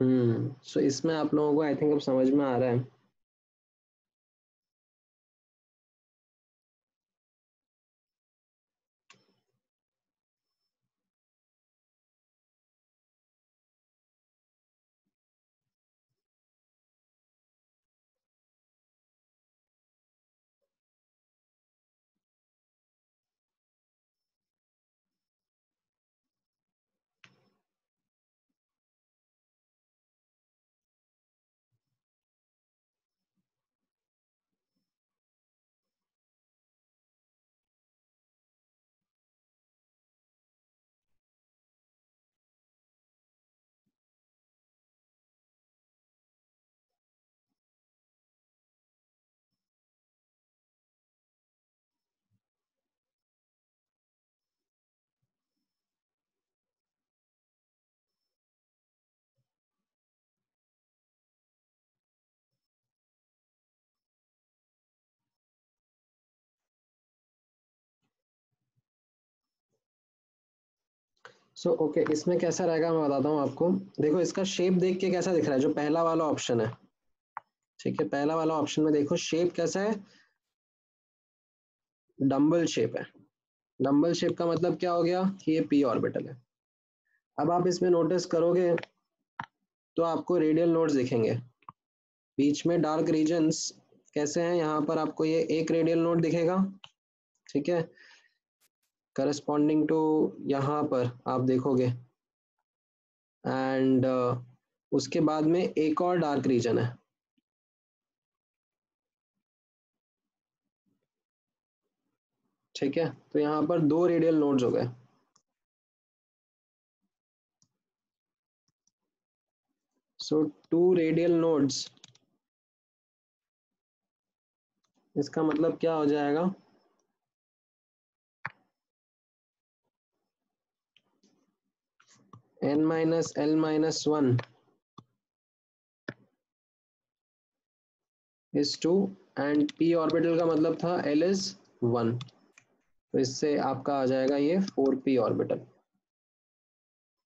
हम्म सो इसमें आप लोगों को आई थिंक अब समझ में आ रहा है। सो so, ओके okay, इसमें कैसा रहेगा मैं बताता हूँ आपको। देखो इसका शेप देख के कैसा दिख रहा है? जो पहला वाला ऑप्शन है। ठीक है पहला वाला ऑप्शन में देखो शेप कैसा है? डम्बल शेप है। डम्बल शेप का मतलब क्या हो गया? कि ये पी ऑर्बिटल है। अब आप इसमें नोटिस करोगे तो आपको रेडियल नोड्स दिखेंगे। बीच में डार्क रीजन्स कैसे हैं? यहाँ पर आपको ये एक रेडियल नोड दिखेगा। ठीक है? करस्पॉन्डिंग टू यहाँ पर आप देखोगे। एंड uh, उसके बाद में एक और डार्क रीजन है। ठीक है? तो यहाँ पर दो रेडियल नोड्स हो गए। सो टू रेडियल नोड्स इसका मतलब क्या हो जाएगा? N minus l minus 1 is 2 and p orbital का मतलब था l is 1 तो इससे आपका आ जाएगा ये 4p ऑर्बिटल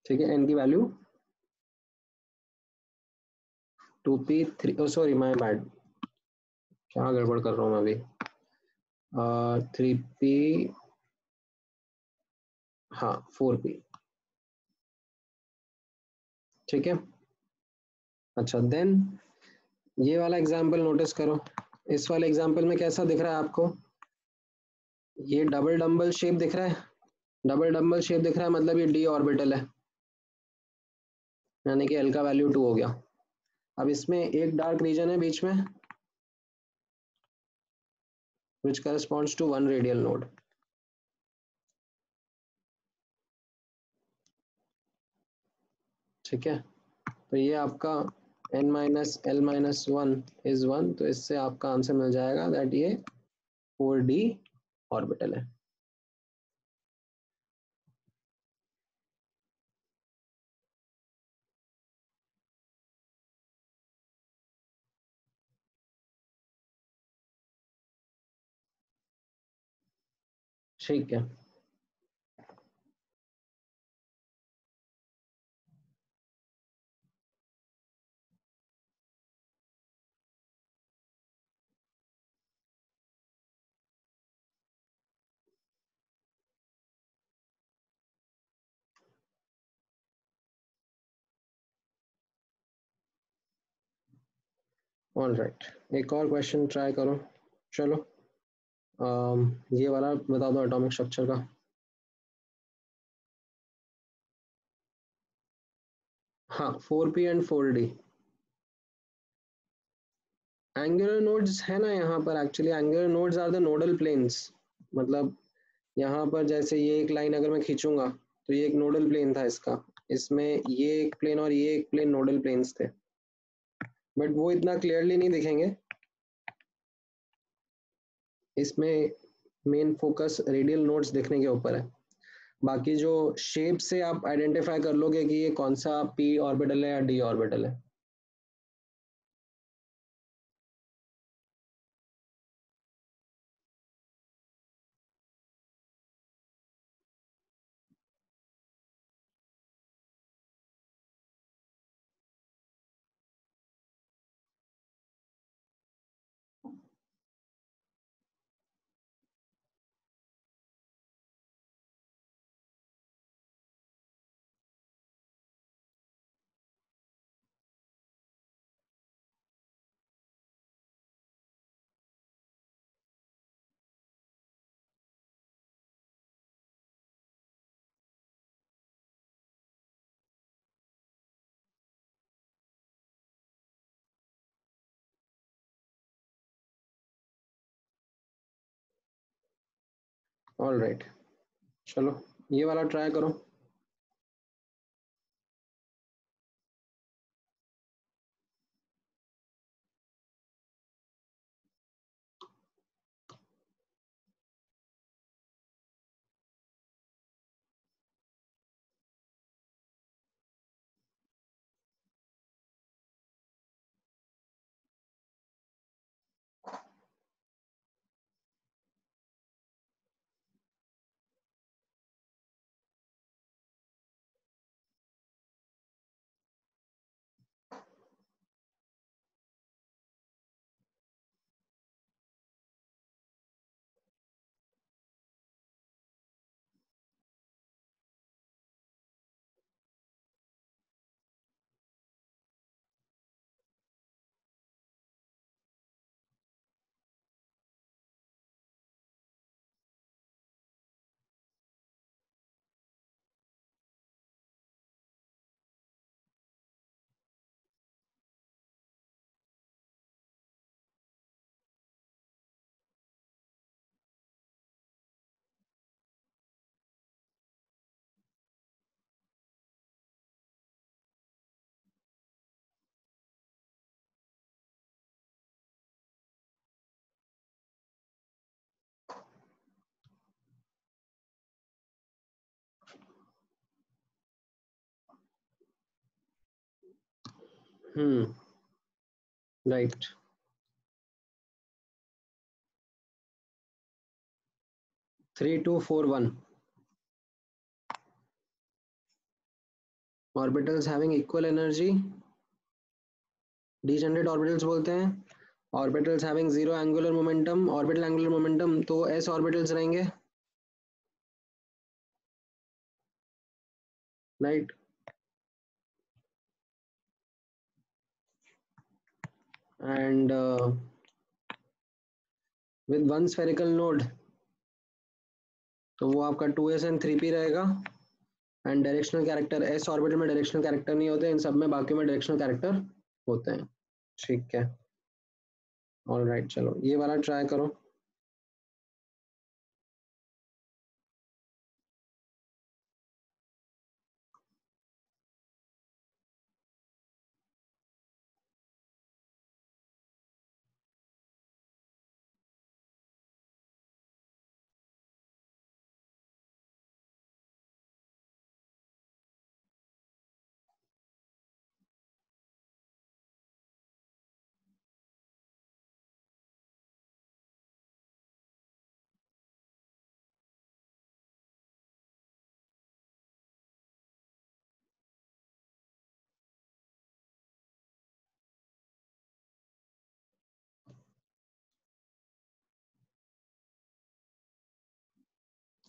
ठीक है? N की value 2p 3 sorry my bad क्या गड़बड़ कर रहा हूँ मैं अभी? थ्री पी हाँ फोर पी ठीक है? अच्छा देन ये वाला एग्ज़ाम्पल नोटिस करो। इस वाले एग्ज़ाम्पल में कैसा दिख रहा है आपको? ये डबल डम्बल शेप दिख रहा है? डबल डम्बल शेप दिख रहा है मतलब ये डी ऑर्बिटल है। यानी कि एल का वैल्यू टू हो गया। अब इसमें एक डार्क रीजन है बीच में which corresponds to one radial node ठीक है? तो ये आपका n minus L minus one is one तो इससे आपका आंसर मिल जाएगा दैट ये फोर डी ऑर्बिटल है। ठीक है। ऑल राइट एक और क्वेश्चन ट्राई करो। चलो। Um, ये वाला बता दो एटॉमिक स्ट्रक्चर का। हाँ four P and four D angular nodes है ना यहाँ पर actually angular nodes are the nodal planes मतलब यहाँ पर जैसे ये एक लाइन अगर मैं खींचूँगा तो ये एक नोडल प्लेन था इसका। इसमें ये एक प्लेन और ये एक प्लेन नोडल प्लेन्स थे। बट वो इतना क्लियरली नहीं दिखेंगे। इसमें मेन फोकस रेडियल नोड्स दिखने के ऊपर है। बाकी जो शेप से आप आइडेंटिफाई कर लोगे कि ये कौन सा पी ऑर्बिटल है या डी ऑर्बिटल है। ऑल राइट चलो ये वाला ट्राई करो। Hmm. Right. Three, two, four, one. Orbitals having equal energy. Degenerate orbitals बोलते हैं. Orbitals having zero angular momentum. Orbital angular momentum तो s orbitals रहेंगे. Right. And uh, with one spherical node तो वो आपका 2s एंड 3p रहेगा। And directional character s orbital में डायरेक्शनल कैरेक्टर नहीं होते इन सब में बाकी में डायरेक्शनल कैरेक्टर होते हैं। ठीक है। ऑल राइट right, चलो ये वाला ट्राई करो।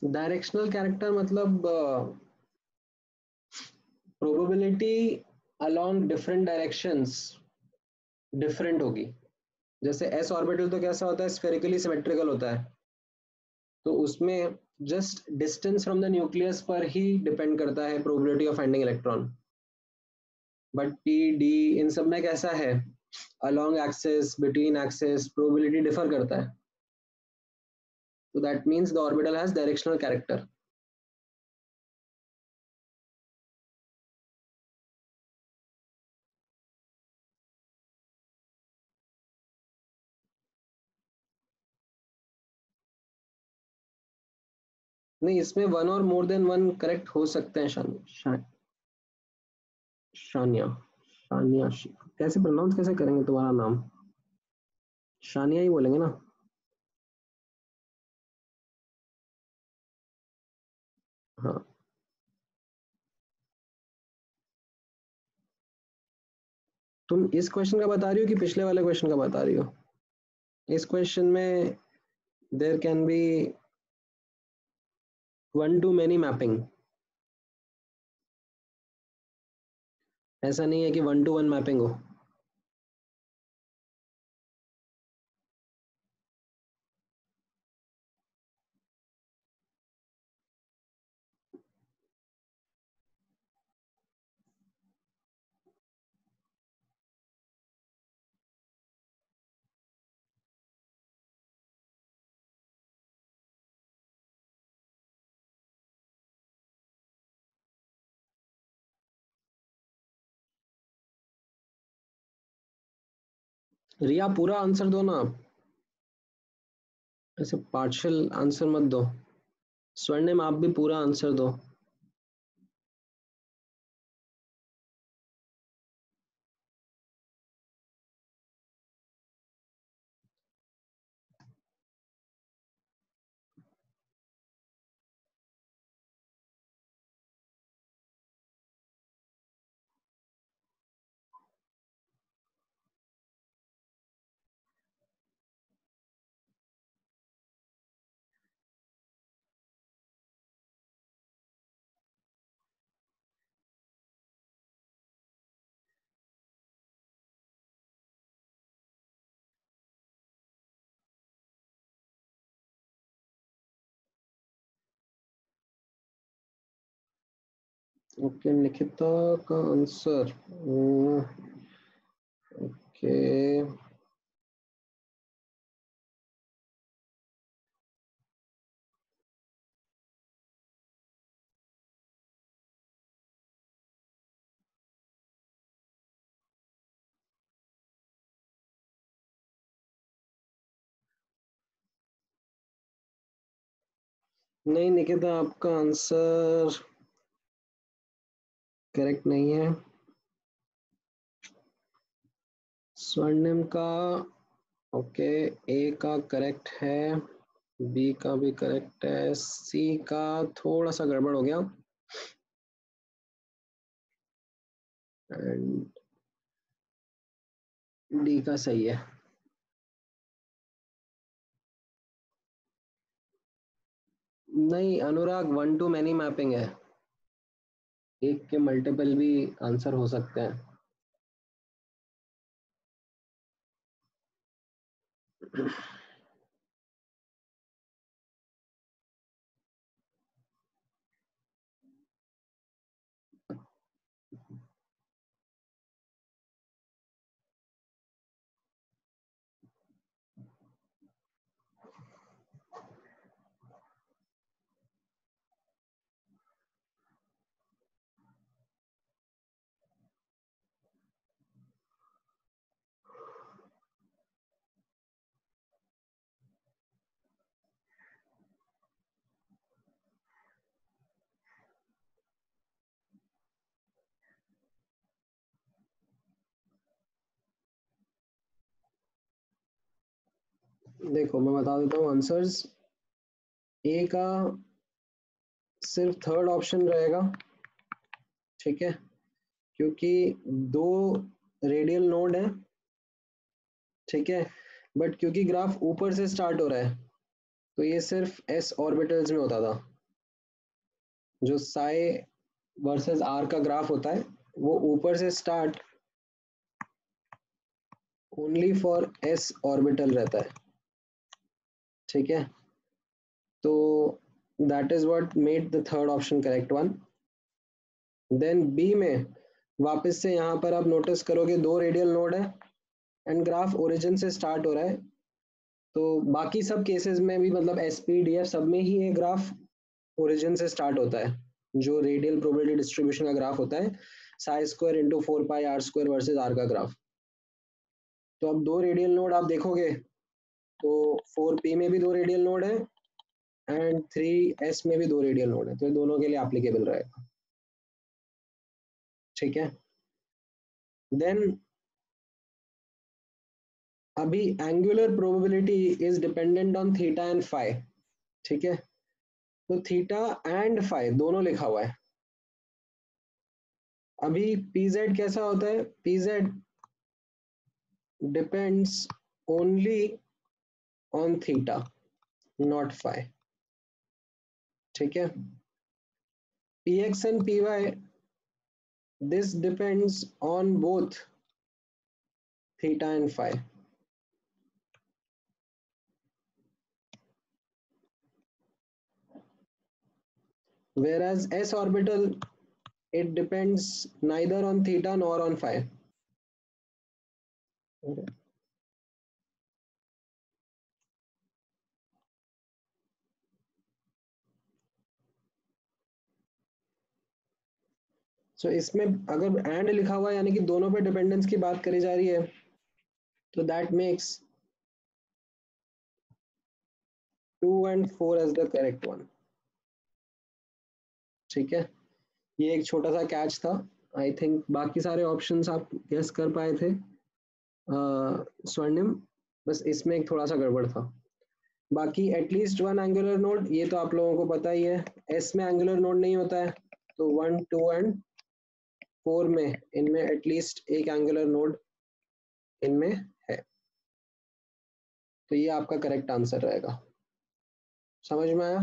डायरेक्शनल कैरेक्टर मतलब probability along different directions different होगी। जैसे एस ऑर्बिटल तो कैसा होता है? स्फेरिकली सिमेट्रिकल होता है। तो उसमें just distance from the nucleus पर ही डिपेंड करता है probability of finding electron but P D इन सब में कैसा है? Along axes between axes probability differ करता है। So that means the orbital has directional character. नहीं इसमें वन और मोर देन वन करेक्ट हो सकते हैं शान, शान, शानिया शानिया कैसे प्रोनाउंस कैसे करेंगे तुम्हारा नाम? शानिया ही बोलेंगे ना? हाँ। तुम इस क्वेश्चन का बता रही हो कि पिछले वाले क्वेश्चन का बता रही हो? इस क्वेश्चन में there can be one to many mapping ऐसा नहीं है कि वन टू वन मैपिंग हो। रिया, पूरा आंसर दो ना आप। ऐसे पार्शियल आंसर मत दो। स्वर्णिम, आप भी पूरा आंसर दो। ओके निकिता का आंसर ओके। नहीं निकिता आपका आंसर करेक्ट नहीं है। स्वर्णिम का ओके ए का करेक्ट है बी का भी करेक्ट है सी का थोड़ा सा गड़बड़ हो गया। एंड डी का सही है। नहीं, Anurag one to many mapping है। एक के मल्टीपल भी आंसर हो सकते हैं। देखो, मैं बता देता हूँ आंसर्स ए का सिर्फ़ थर्ड ऑप्शन रहेगा, ठीक है? क्योंकि दो रेडियल नोड है, ठीक है? बट क्योंकि ग्राफ ऊपर से स्टार्ट हो रहा है तो ये सिर्फ़ एस ऑर्बिटल्स में होता था। जो साई वर्सेस आर का ग्राफ होता है, वो ऊपर से start only for S orbital रहता है। ठीक है? तो that is what made the third option correct one then B में वापस से यहाँ पर आप नोटिस करोगे दो रेडियल नोड है एंड ग्राफ ओरिजिन से स्टार्ट हो रहा है। तो बाकी सब केसेस में भी मतलब एस पी डी एफ़ सब में ही ये ग्राफ ओरिजिन से स्टार्ट होता है। जो रेडियल प्रोबेबिलिटी डिस्ट्रीब्यूशन का ग्राफ होता है psi square into four pi R square versus R का ग्राफ तो अब दो रेडियल नोड आप देखोगे तो फोर पी में भी दो रेडियल नोड है एंड थ्री एस में भी दो रेडियल नोड है। तो ये दोनों के लिए एप्लीकेबल रहेगा। ठीक है? देन अभी angular probability is dependent on theta and phi ठीक है? तो थीटा एंड फाई दोनों लिखा हुआ है। अभी पीजेड कैसा होता है? P Z depends only on theta naught phi ठीक है px and py this depends on both theta and phi whereas s orbital it depends neither on theta nor on phi okay. So so, इसमें अगर एंड लिखा हुआ है यानी कि दोनों पे डिपेंडेंस की बात करी जा रही है तो that makes two and four as the correct one ठीक है? ये एक छोटा सा कैच था। आई थिंक बाकी सारे ऑप्शंस आप गेस कर पाए थे। स्वर्णिम बस इसमें एक थोड़ा सा गड़बड़ था। बाकी एटलीस्ट वन एंगुलर नोड ये तो आप लोगों को पता ही है। एस में एंगुलर नोड नहीं होता है तो वन टू एंड फोर में, इनमें एटलीस्ट एक एंगुलर नोड इनमें है। तो ये आपका करेक्ट आंसर रहेगा। समझ में आया?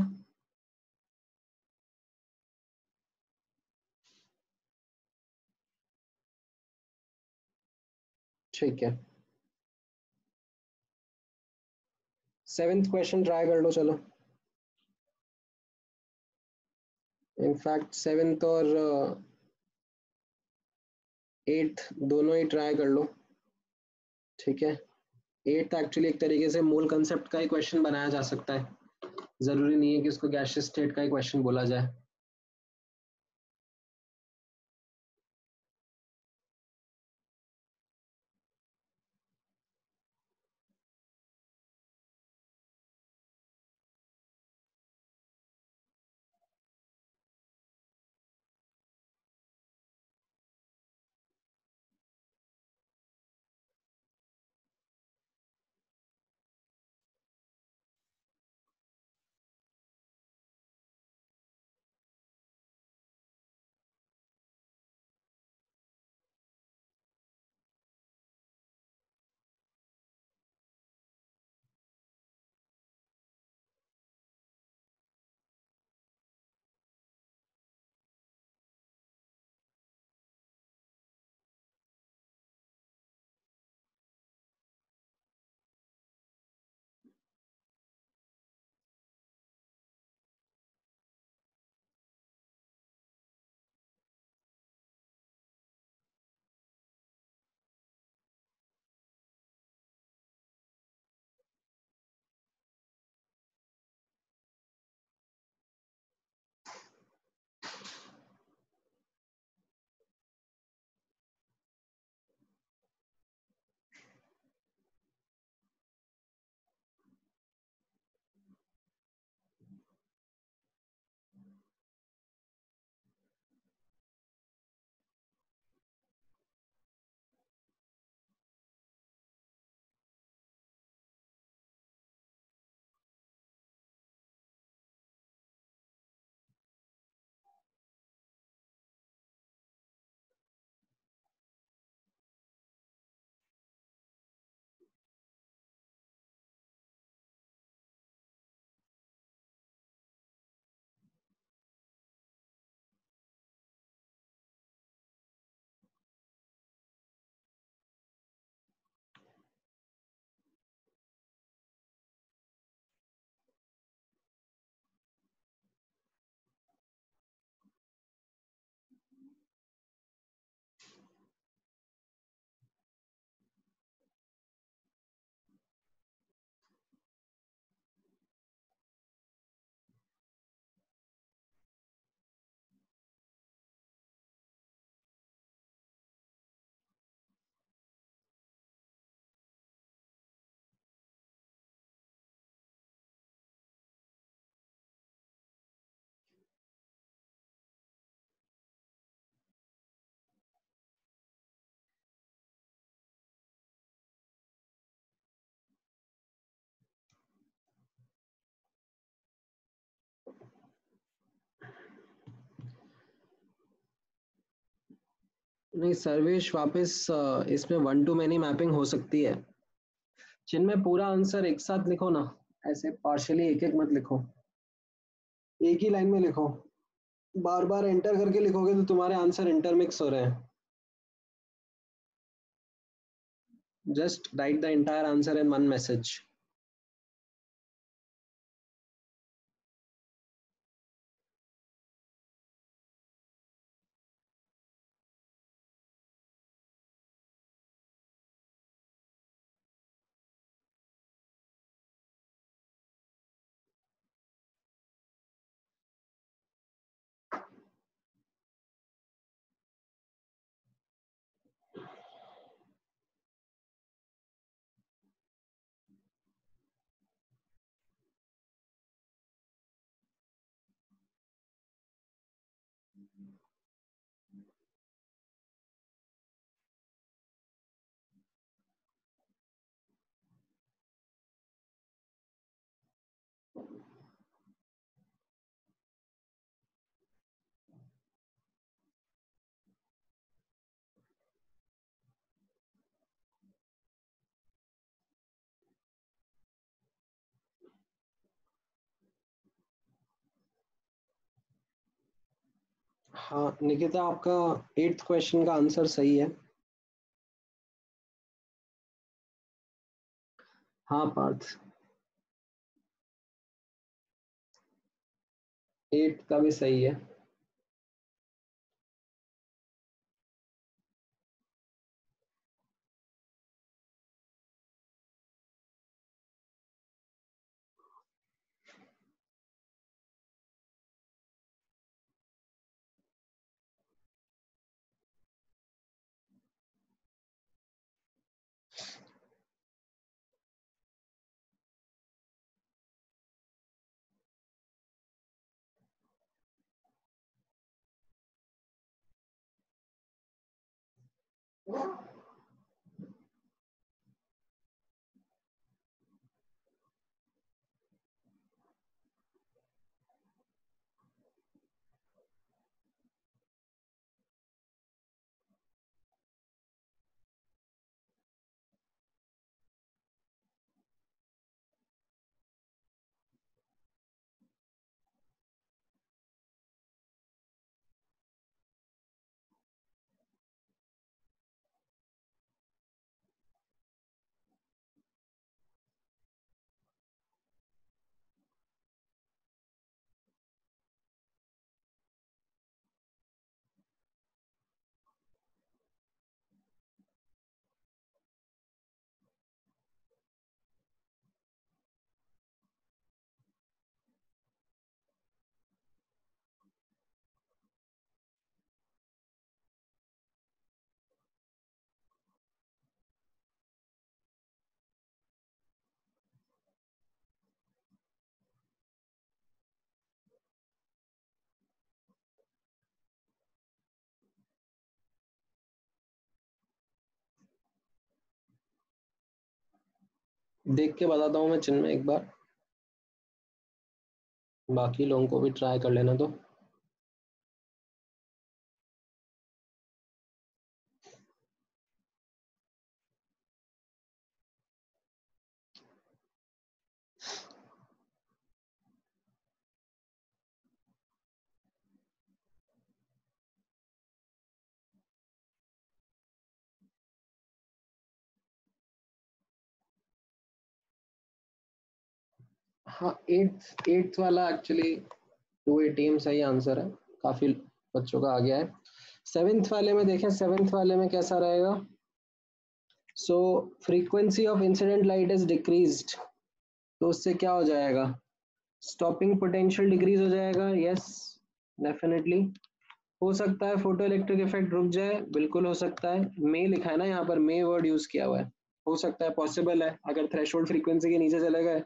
ठीक है। सेवेंथ क्वेश्चन ट्राई कर लो, चलो। इनफैक्ट सेवेंथ और एट्थ दोनों ही ट्राई कर लो। ठीक है? एट्थ एक्चुअली एक तरीके से मूल कंसेप्ट का ही क्वेश्चन बनाया जा सकता है। ज़रूरी नहीं है कि उसको गैशियस स्टेट का ही क्वेश्चन बोला जाए। नहीं, सर्वेश वापस इसमें वन टू मैनी मैपिंग हो सकती है। जिनमें पूरा आंसर एक साथ लिखो ना, ऐसे पार्शली एक एक मत लिखो। एक ही लाइन में लिखो। बार बार एंटर करके लिखोगे तो तुम्हारे आंसर इंटरमिक्स हो रहे हैं। Just write the entire answer in one message हाँ निकिता, आपका एट्थ क्वेश्चन का आंसर सही है। हाँ पार्थ। एट का भी सही है। देख के बताता हूँ मैं चिन्ह में एक बार। बाकी लोगों को भी ट्राई कर लेना तो हाँ एट्थ एट्थ वाला एक्चुअली टू एटीएम सही आंसर है। काफ़ी बच्चों का आ गया है। सेवेंथ वाले में देखें सेवेंथ वाले में कैसा रहेगा? So frequency of incident light is decreased तो उससे क्या हो जाएगा? स्टॉपिंग पोटेंशियल डिक्रीज हो जाएगा। यस डेफिनेटली हो सकता है फ़ोटो इलेक्ट्रिक इफ़ेक्ट रुक जाए। बिल्कुल हो सकता है। मे लिखा है ना यहाँ पर मे वर्ड यूज़ किया हुआ है। हो सकता है पॉसिबल है। अगर थ्रेशोल्ड फ्रीक्वेंसी के नीचे चले गए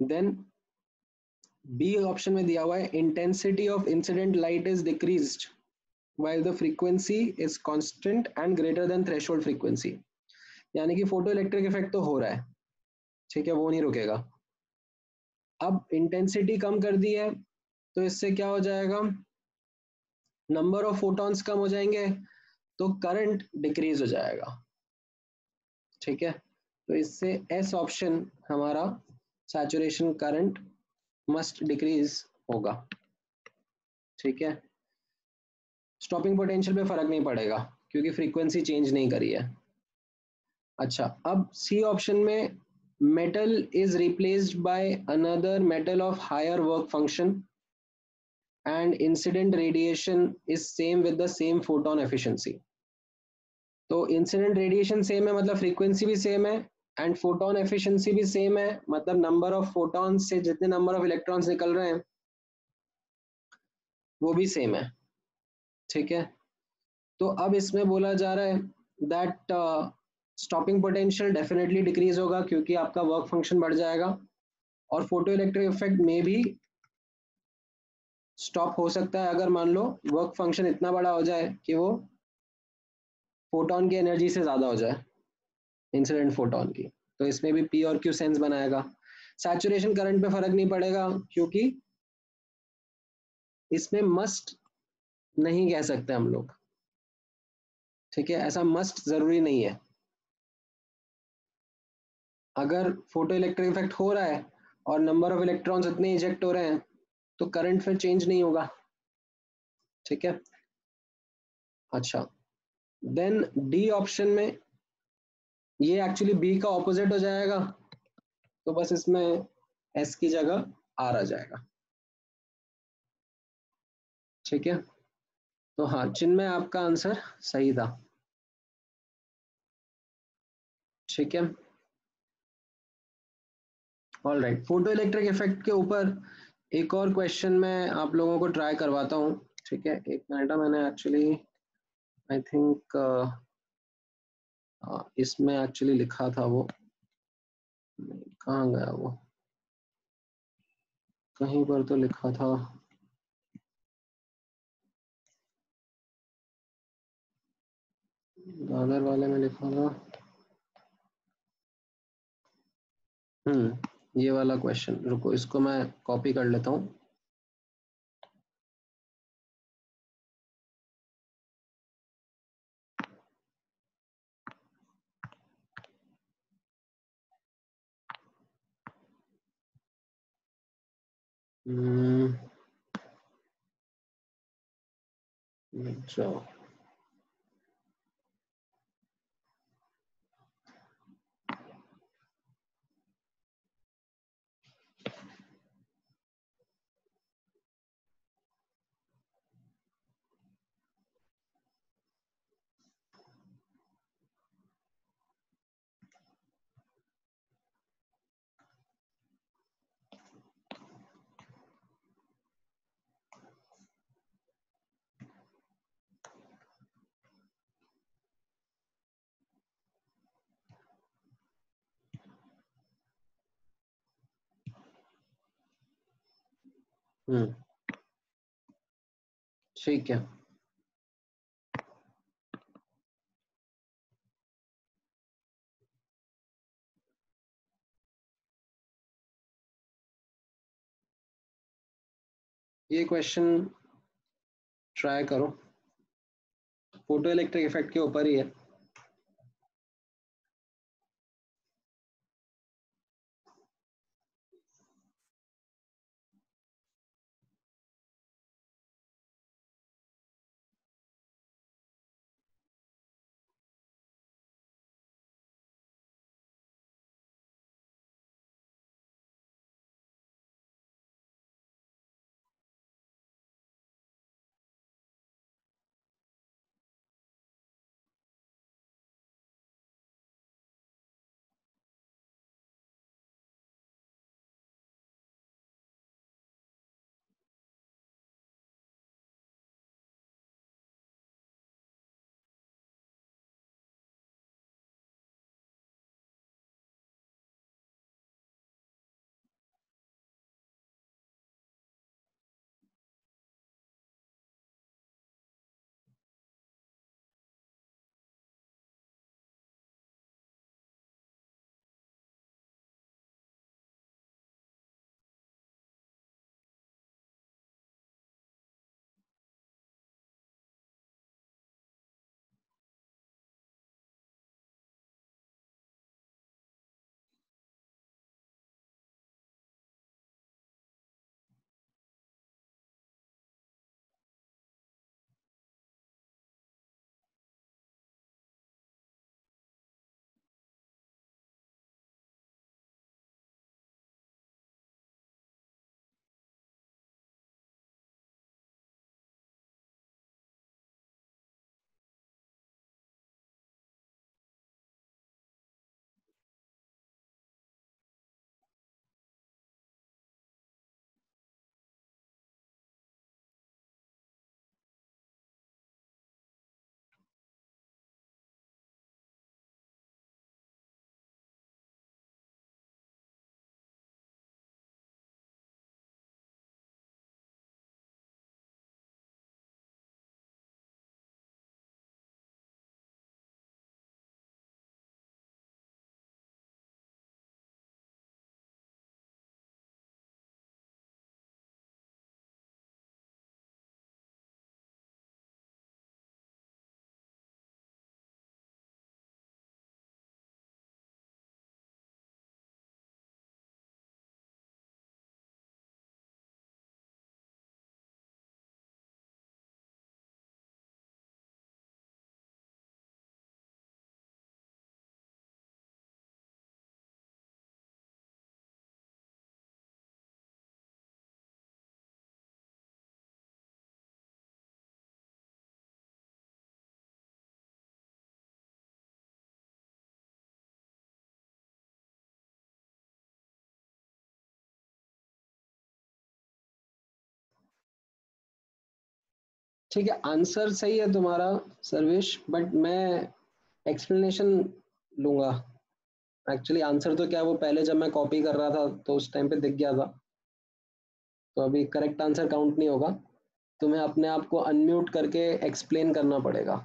देन बी ऑप्शन में दिया हुआ है intensity of incident light is decreased while the frequency is constant and greater than threshold frequency. यानी कि फ़ोटो इलेक्ट्रिक इफ़ेक्ट तो हो रहा है। ठीक है, वो नहीं रुकेगा। अब इंटेंसिटी कम कर दी है तो इससे क्या हो जाएगा? नंबर ऑफ़ फोटॉन्स कम हो जाएँगे तो करंट डिक्रीज हो जाएगा। ठीक है तो इससे एस ऑप्शन हमारा सैचुरेशन करंट मस्ट डिक्रीज होगा। ठीक है? स्टॉपिंग पोटेंशियल पे फ़र्क नहीं पड़ेगा, क्योंकि फ्रीक्वेंसी चेंज नहीं करी है। अच्छा अब सी ऑप्शन में metal is replaced by another metal of higher work function and incident radiation is same with the same photon efficiency तो इंसिडेंट रेडिएशन सेम है मतलब फ्रीक्वेंसी भी सेम है एंड फोटोन एफिशिएंसी भी सेम है मतलब नंबर ऑफ़ फोटॉन्स से जितने नंबर ऑफ़ इलेक्ट्रॉन्स निकल रहे हैं, वो भी सेम है। ठीक है? तो अब इसमें बोला जा रहा है that stopping potential definitely decrease होगा क्योंकि आपका वर्क फ़ंक्शन बढ़ जाएगा और फ़ोटो इलेक्ट्रिक इफ़ेक्ट में भी स्टॉप हो सकता है। अगर मान लो वर्क फ़ंक्शन इतना बड़ा हो जाए कि वो फोटोन की एनर्जी से ज़्यादा हो जाए। इंसिडेंट फोटोन की। तो इसमें भी पी और क्यू सेंस बनाएगा। सैचुरेशन करंट पे फ़र्क नहीं पड़ेगा, क्योंकि इसमें मस्ट नहीं कह सकते हम लोग। ठीक है? ऐसा मस्ट ज़रूरी नहीं है। अगर फ़ोटो इलेक्ट्रिक इफ़ेक्ट हो रहा है और नंबर ऑफ़ इलेक्ट्रॉन्स इतने इजेक्ट हो रहे हैं तो करंट फिर चेंज नहीं होगा। ठीक है? अच्छा। देन डी ऑप्शन में ये एक्चुअली बी का ऑपोजिट हो जाएगा। तो बस इसमें एस की जगह आर आ जाएगा। ठीक है? तो हाँ जिनमें आपका आंसर सही था। ठीक है? All right photo electric effect के ऊपर एक और क्वेश्चन मैं आप लोगों को ट्राई करवाता हूँ। ठीक है? एक मिनट मैंने एक्चुअली आई थिंक इसमें एक्चुअली लिखा था वो। कहाँ गया वो? कहीं पर तो लिखा था। दादर वाले में लिखा था। हम्म ये वाला क्वेश्चन रुको, इसको मैं कॉपी कर लेता हूँ। हम्म अच्छा हम्म। ठीक है। ये क्वेश्चन ट्राई करो। फ़ोटो इलेक्ट्रिक इफ़ेक्ट के ऊपर ही है। ठीक है आंसर सही है तुम्हारा, सर्वेश बट मैं एक्सप्लेनेशन लूँगा। एक्चुअली आंसर तो क्या, वो पहले जब मैं कॉपी कर रहा था तो उस टाइम पे दिख गया था। तो अभी करेक्ट आंसर काउंट नहीं होगा। तुम्हें अपने आप को अनम्यूट करके एक्सप्लेन करना पड़ेगा।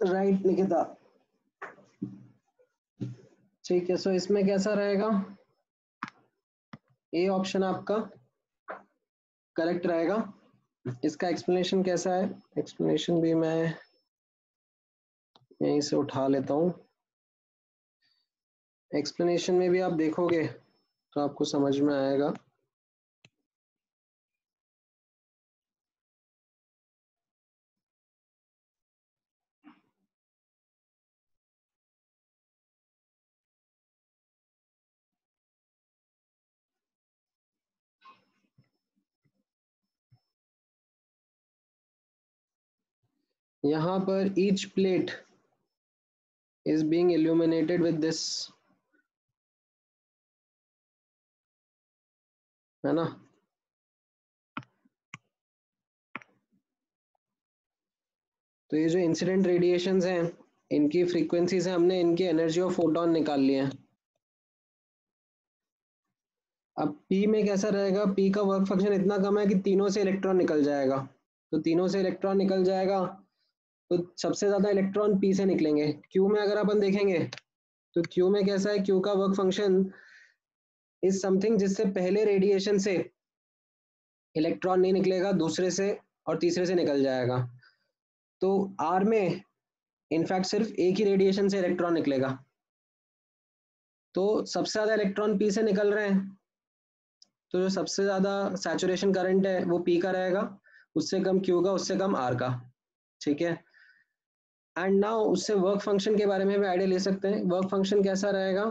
राइट निकिता। ठीक है सो इसमें कैसा रहेगा? ए ऑप्शन आपका करेक्ट रहेगा। इसका एक्सप्लेनेशन कैसा है? एक्सप्लेनेशन भी मैं यहीं से उठा लेता हूँ। एक्सप्लेनेशन में भी आप देखोगे तो आपको समझ में आएगा। यहाँ पर each plate is being illuminated with this, है ना? तो ये जो इंसिडेंट रेडिएशंस हैं, इनकी फ्रीक्वेंसी से हमने इनकी एनर्जी ऑफ़ फोटोन निकाल लिया है। अब P में कैसा रहेगा? P का वर्क फ़ंक्शन इतना कम है कि तीनों से इलेक्ट्रॉन निकल जाएगा। तो तीनों से इलेक्ट्रॉन निकल जाएगा तो सबसे ज़्यादा इलेक्ट्रॉन पी से निकलेंगे। क्यू में अगर अपन देखेंगे तो क्यू में कैसा है? क्यू का वर्क फ़ंक्शन इज़ समथिंग जिससे पहले रेडिएशन से इलेक्ट्रॉन नहीं निकलेगा, दूसरे से और तीसरे से निकल जाएगा। तो आर में इनफैक्ट सिर्फ़ एक ही रेडिएशन से इलेक्ट्रॉन निकलेगा। तो सबसे ज़्यादा इलेक्ट्रॉन पी से निकल रहे हैं तो जो सबसे ज़्यादा सैचुरेशन करंट है, वो पी का रहेगा, उससे कम क्यू का, उससे कम आर का। ठीक है? एंड नाउ उससे वर्क फ़ंक्शन के बारे में भी आइडिया ले सकते हैं। वर्क फ़ंक्शन कैसा रहेगा?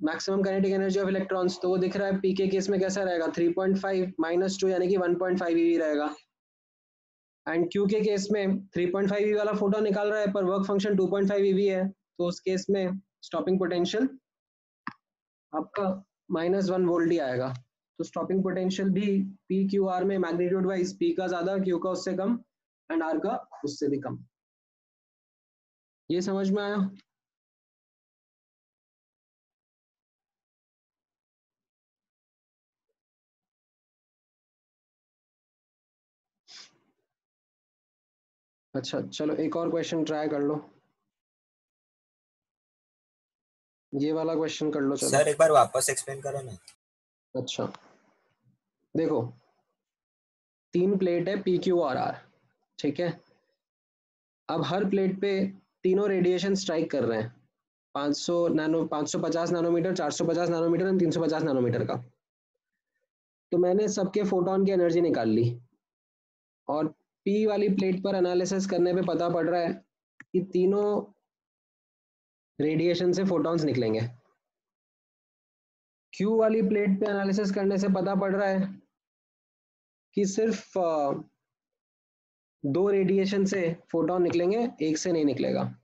Maximum kinetic energy of electrons तो वो दिख रहा है पी के केस में कैसा रहेगा? 3.5 पॉइंट माइनस टू यानी कि 1.5 पॉइंट e रहेगा। एंड क्यू के केस में 3.5 ई e वाला फ़ोटो निकाल रहा है, पर वर्क फ़ंक्शन 2.5 ई है। तो उस केस में स्टॉपिंग पोटेंशियल आपका माइनस वन वोल्ट ही आएगा। तो स्टॉपिंग पोटेंशियल भी पी क्यू आर में मैग्नीट्यूड वाइज पी का ज़्यादा क्यू का उससे कम एंड आर का उससे भी कम। ये समझ में आया? अच्छा चलो एक और क्वेश्चन ट्राई कर लो। ये वाला क्वेश्चन कर लो चलो। सर एक बार वापस एक्सप्लेन करो ना। अच्छा। देखो तीन प्लेट है पी क्यू आर आर ठीक है? अब हर प्लेट पे तीनों रेडिएशन स्ट्राइक कर रहे हैं। 500 nano 550 nanometer 450 nanometer and 350 nanometer का। तो मैंने सबके फोटोन की एनर्जी निकाल ली। और पी वाली प्लेट पर एनालिसिस करने पे पता पड़ रहा है कि तीनों रेडिएशन से फोटॉन्स निकलेंगे। क्यू वाली प्लेट पे एनालिसिस करने से पता पड़ रहा है कि सिर्फ़ दो रेडिएशन से फोटोन निकलेंगे, एक से नहीं निकलेगा।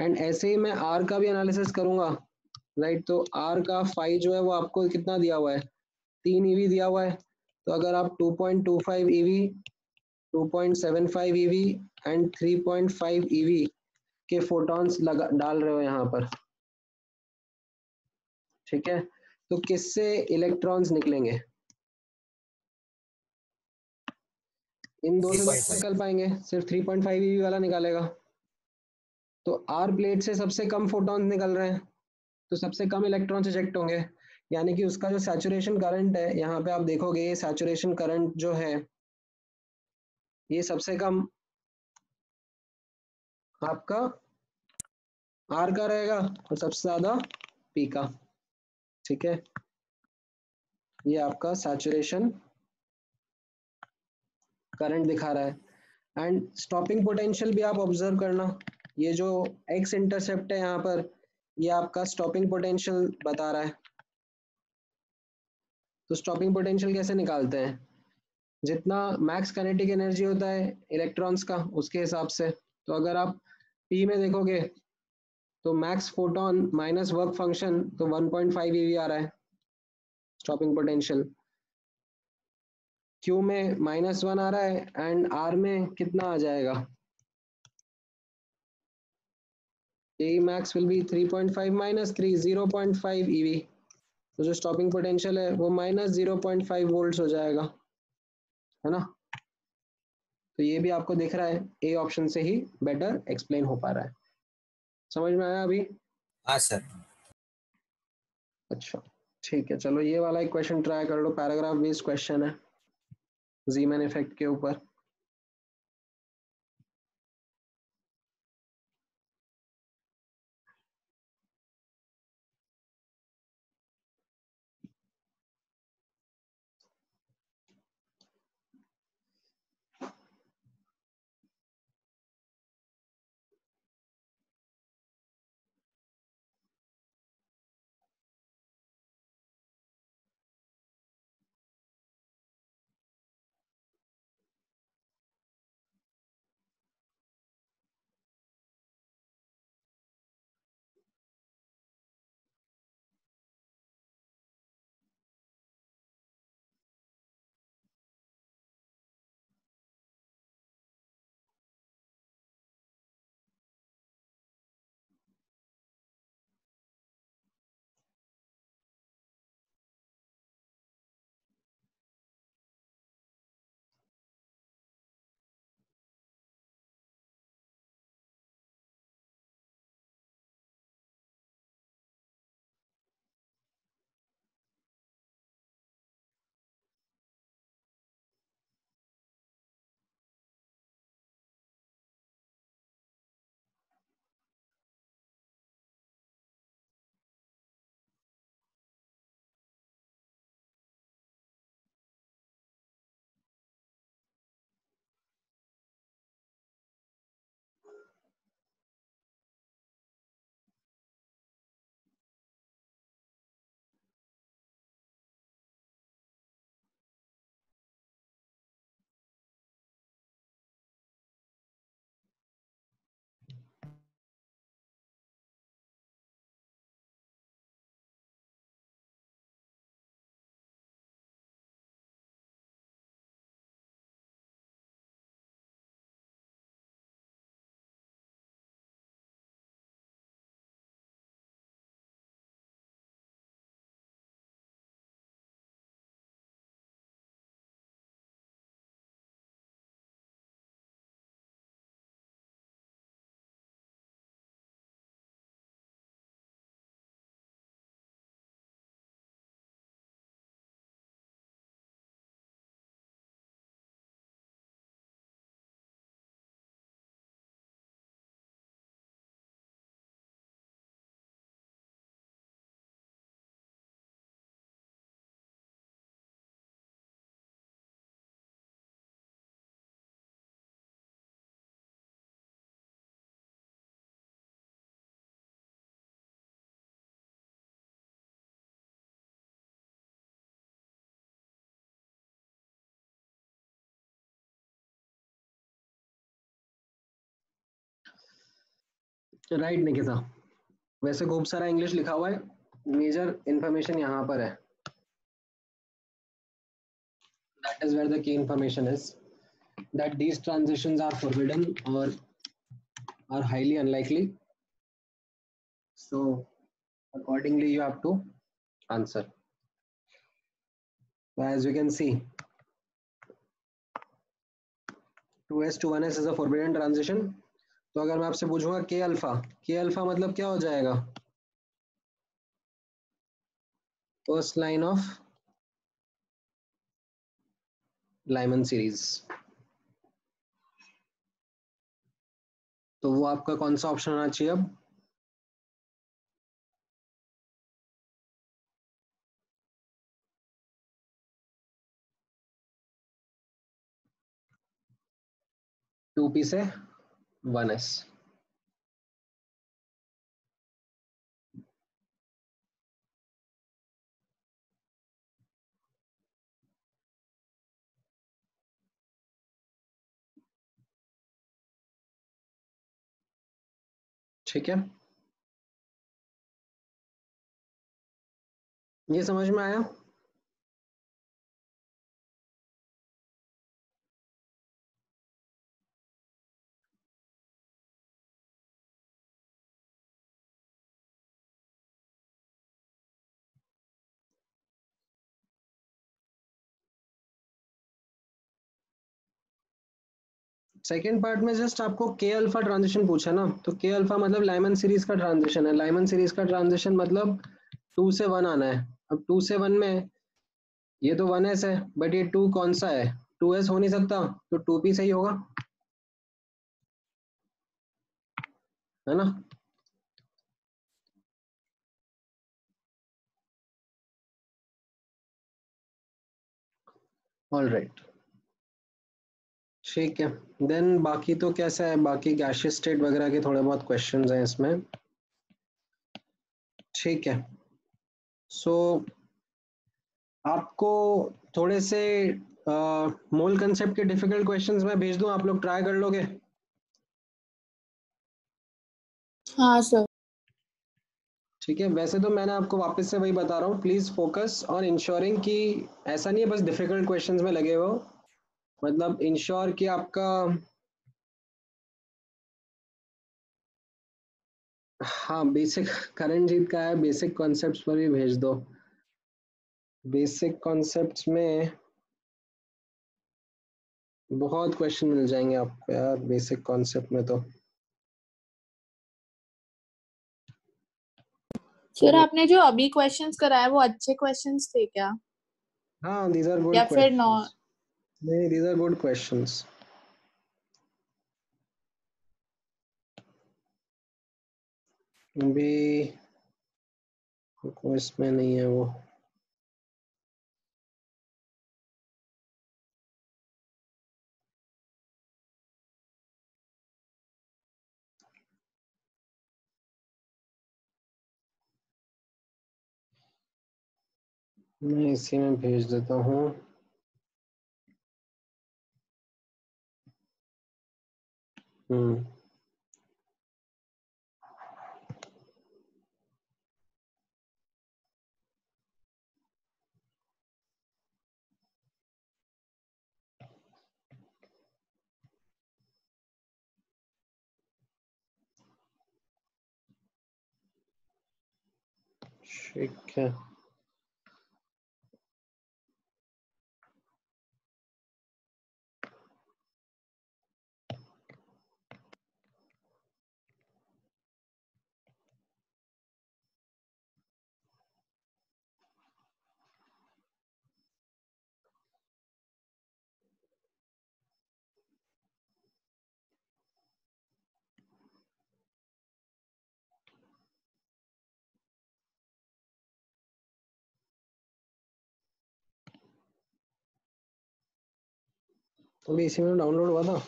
एंड ऐसे ही मैं आर का भी एनालिसिस करूँगा राइट तो आर का फाइव जो है वो आपको कितना दिया हुआ है? तीन ईवी दिया हुआ है। तो अगर आप 2.25 ईवी 2.75 ईवी एंड 3.5 ईवी के फोटॉन्स लगा, डाल रहे हो यहाँ पर। ठीक है? तो किससे इलेक्ट्रॉन्स निकलेंगे? इन दो से निकल पाएँगे। सिर्फ़ 3.5 ईवी वाला निकालेगा। तो आर प्लेट से सबसे कम फोटॉन्स निकल रहे हैं। तो सबसे कम इलेक्ट्रॉन्स इजेक्ट होंगे। यानी कि उसका जो सैचुरेशन करंट है यहाँ पे आप देखोगे ये सैचुरेशन करंट जो है ये सबसे कम आपका आर का रहेगा और सबसे ज़्यादा पी का। ठीक है? ये आपका सैचुरेशन करंट दिखा रहा है। एंड स्टॉपिंग पोटेंशियल भी आप ऑब्ज़र्व करना। ये जो एक्स इंटरसेप्ट है यहाँ पर, ये आपका स्टॉपिंग पोटेंशियल बता रहा है। तो स्टॉपिंग पोटेंशियल कैसे निकालते हैं? जितना मैक्स कनेटिक एनर्जी होता है इलेक्ट्रॉन्स का, उसके हिसाब से। तो अगर आप पी में देखोगे तो max photon minus work function तो 1.5 पॉइंट आ रहा है। स्टॉपिंग पोटेंशियल क्यू में माइनस वन आ रहा है एंड आर में कितना आ जाएगा? A max will be 3.5 minus three zero point five eV तो जो स्टॉपिंग पोटेंशियल है वो minus zero point five volt हो जाएगा। है ना? तो ये भी आपको दिख रहा है ए ऑप्शन से ही बेटर एक्सप्लेन हो पा रहा है। समझ में आया अभी? हाँ सर अच्छा ठीक है चलो ये वाला एक क्वेश्चन ट्राई कर लो। पैराग्राफ बेस्ड क्वेश्चन है। जीमैन इफ़ेक्ट के ऊपर। राइट निकिता वैसे खूब सारा इंग्लिश लिखा हुआ है। मेजर इंफॉर्मेशन यहाँ पर है। That is where the information is that these transaction are forbidden or are highly unlikely so accordingly you have to answer as you can see 2s to 1s is a forbidden transition तो अगर मैं आपसे पूछूँगा के अल्फ़ा के अल्फ़ा मतलब क्या हो जाएगा? First line of Lyman series तो वो आपका कौन सा ऑप्शन होना चाहिए अब? टू पी से वन एस ठीक है। ये समझ में आया? सेकेंड पार्ट में जस्ट आपको के अल्फ़ा ट्रांजिशन पूछा ना? तो के अल्फ़ा मतलब लाइमन सीरीज़ का ट्रांजिशन है। लाइमन सीरीज़ का ट्रांजिशन मतलब टू से वन आना है। अब टू से वन में ये तो वन एस है बट ये टू कौन सा है? टू एस हो नहीं सकता तो टू पी सही होगा। है ना? ऑल राइट ठीक है। देन बाकी तो कैसा है? बाकी गैशियस स्टेट वगैरह के थोड़े बहुत क्वेश्चंस हैं इसमें। ठीक है। सो so, आपको थोड़े से मोल कंसेप्ट के डिफ़िकल्ट क्वेश्चंस मैं भेज दूँ? आप लोग ट्राई कर लोगे? हाँ सर ठीक है। वैसे तो मैंने आपको वापस से वही बता रहा हूँ। प्लीज़ फोकस ऑन इंश्योरिंग कि ऐसा नहीं है बस डिफ़िकल्ट क्वेश्चंस में लगे हो मतलब इंश्योर कि आपका हाँ बेसिक करंट जीत का है बेसिक कॉन्सेप्ट्स पर भी भेज दो। बेसिक कॉन्सेप्ट्स में बहुत क्वेश्चन मिल जाएँगे आपको यार बेसिक कॉन्सेप्ट में तो। सर आपने जो अभी क्वेश्चंस कराए वो अच्छे क्वेश्चंस थे क्या? हाँ दीज आर गुड या फिर नॉ नहीं दीज आर गुड क्वेश्चंस भी इसमें नहीं है वो। मैं इसी में भेज देता हूँ। हम्म ठीक अभी इसी में डाउनलोड हुआ था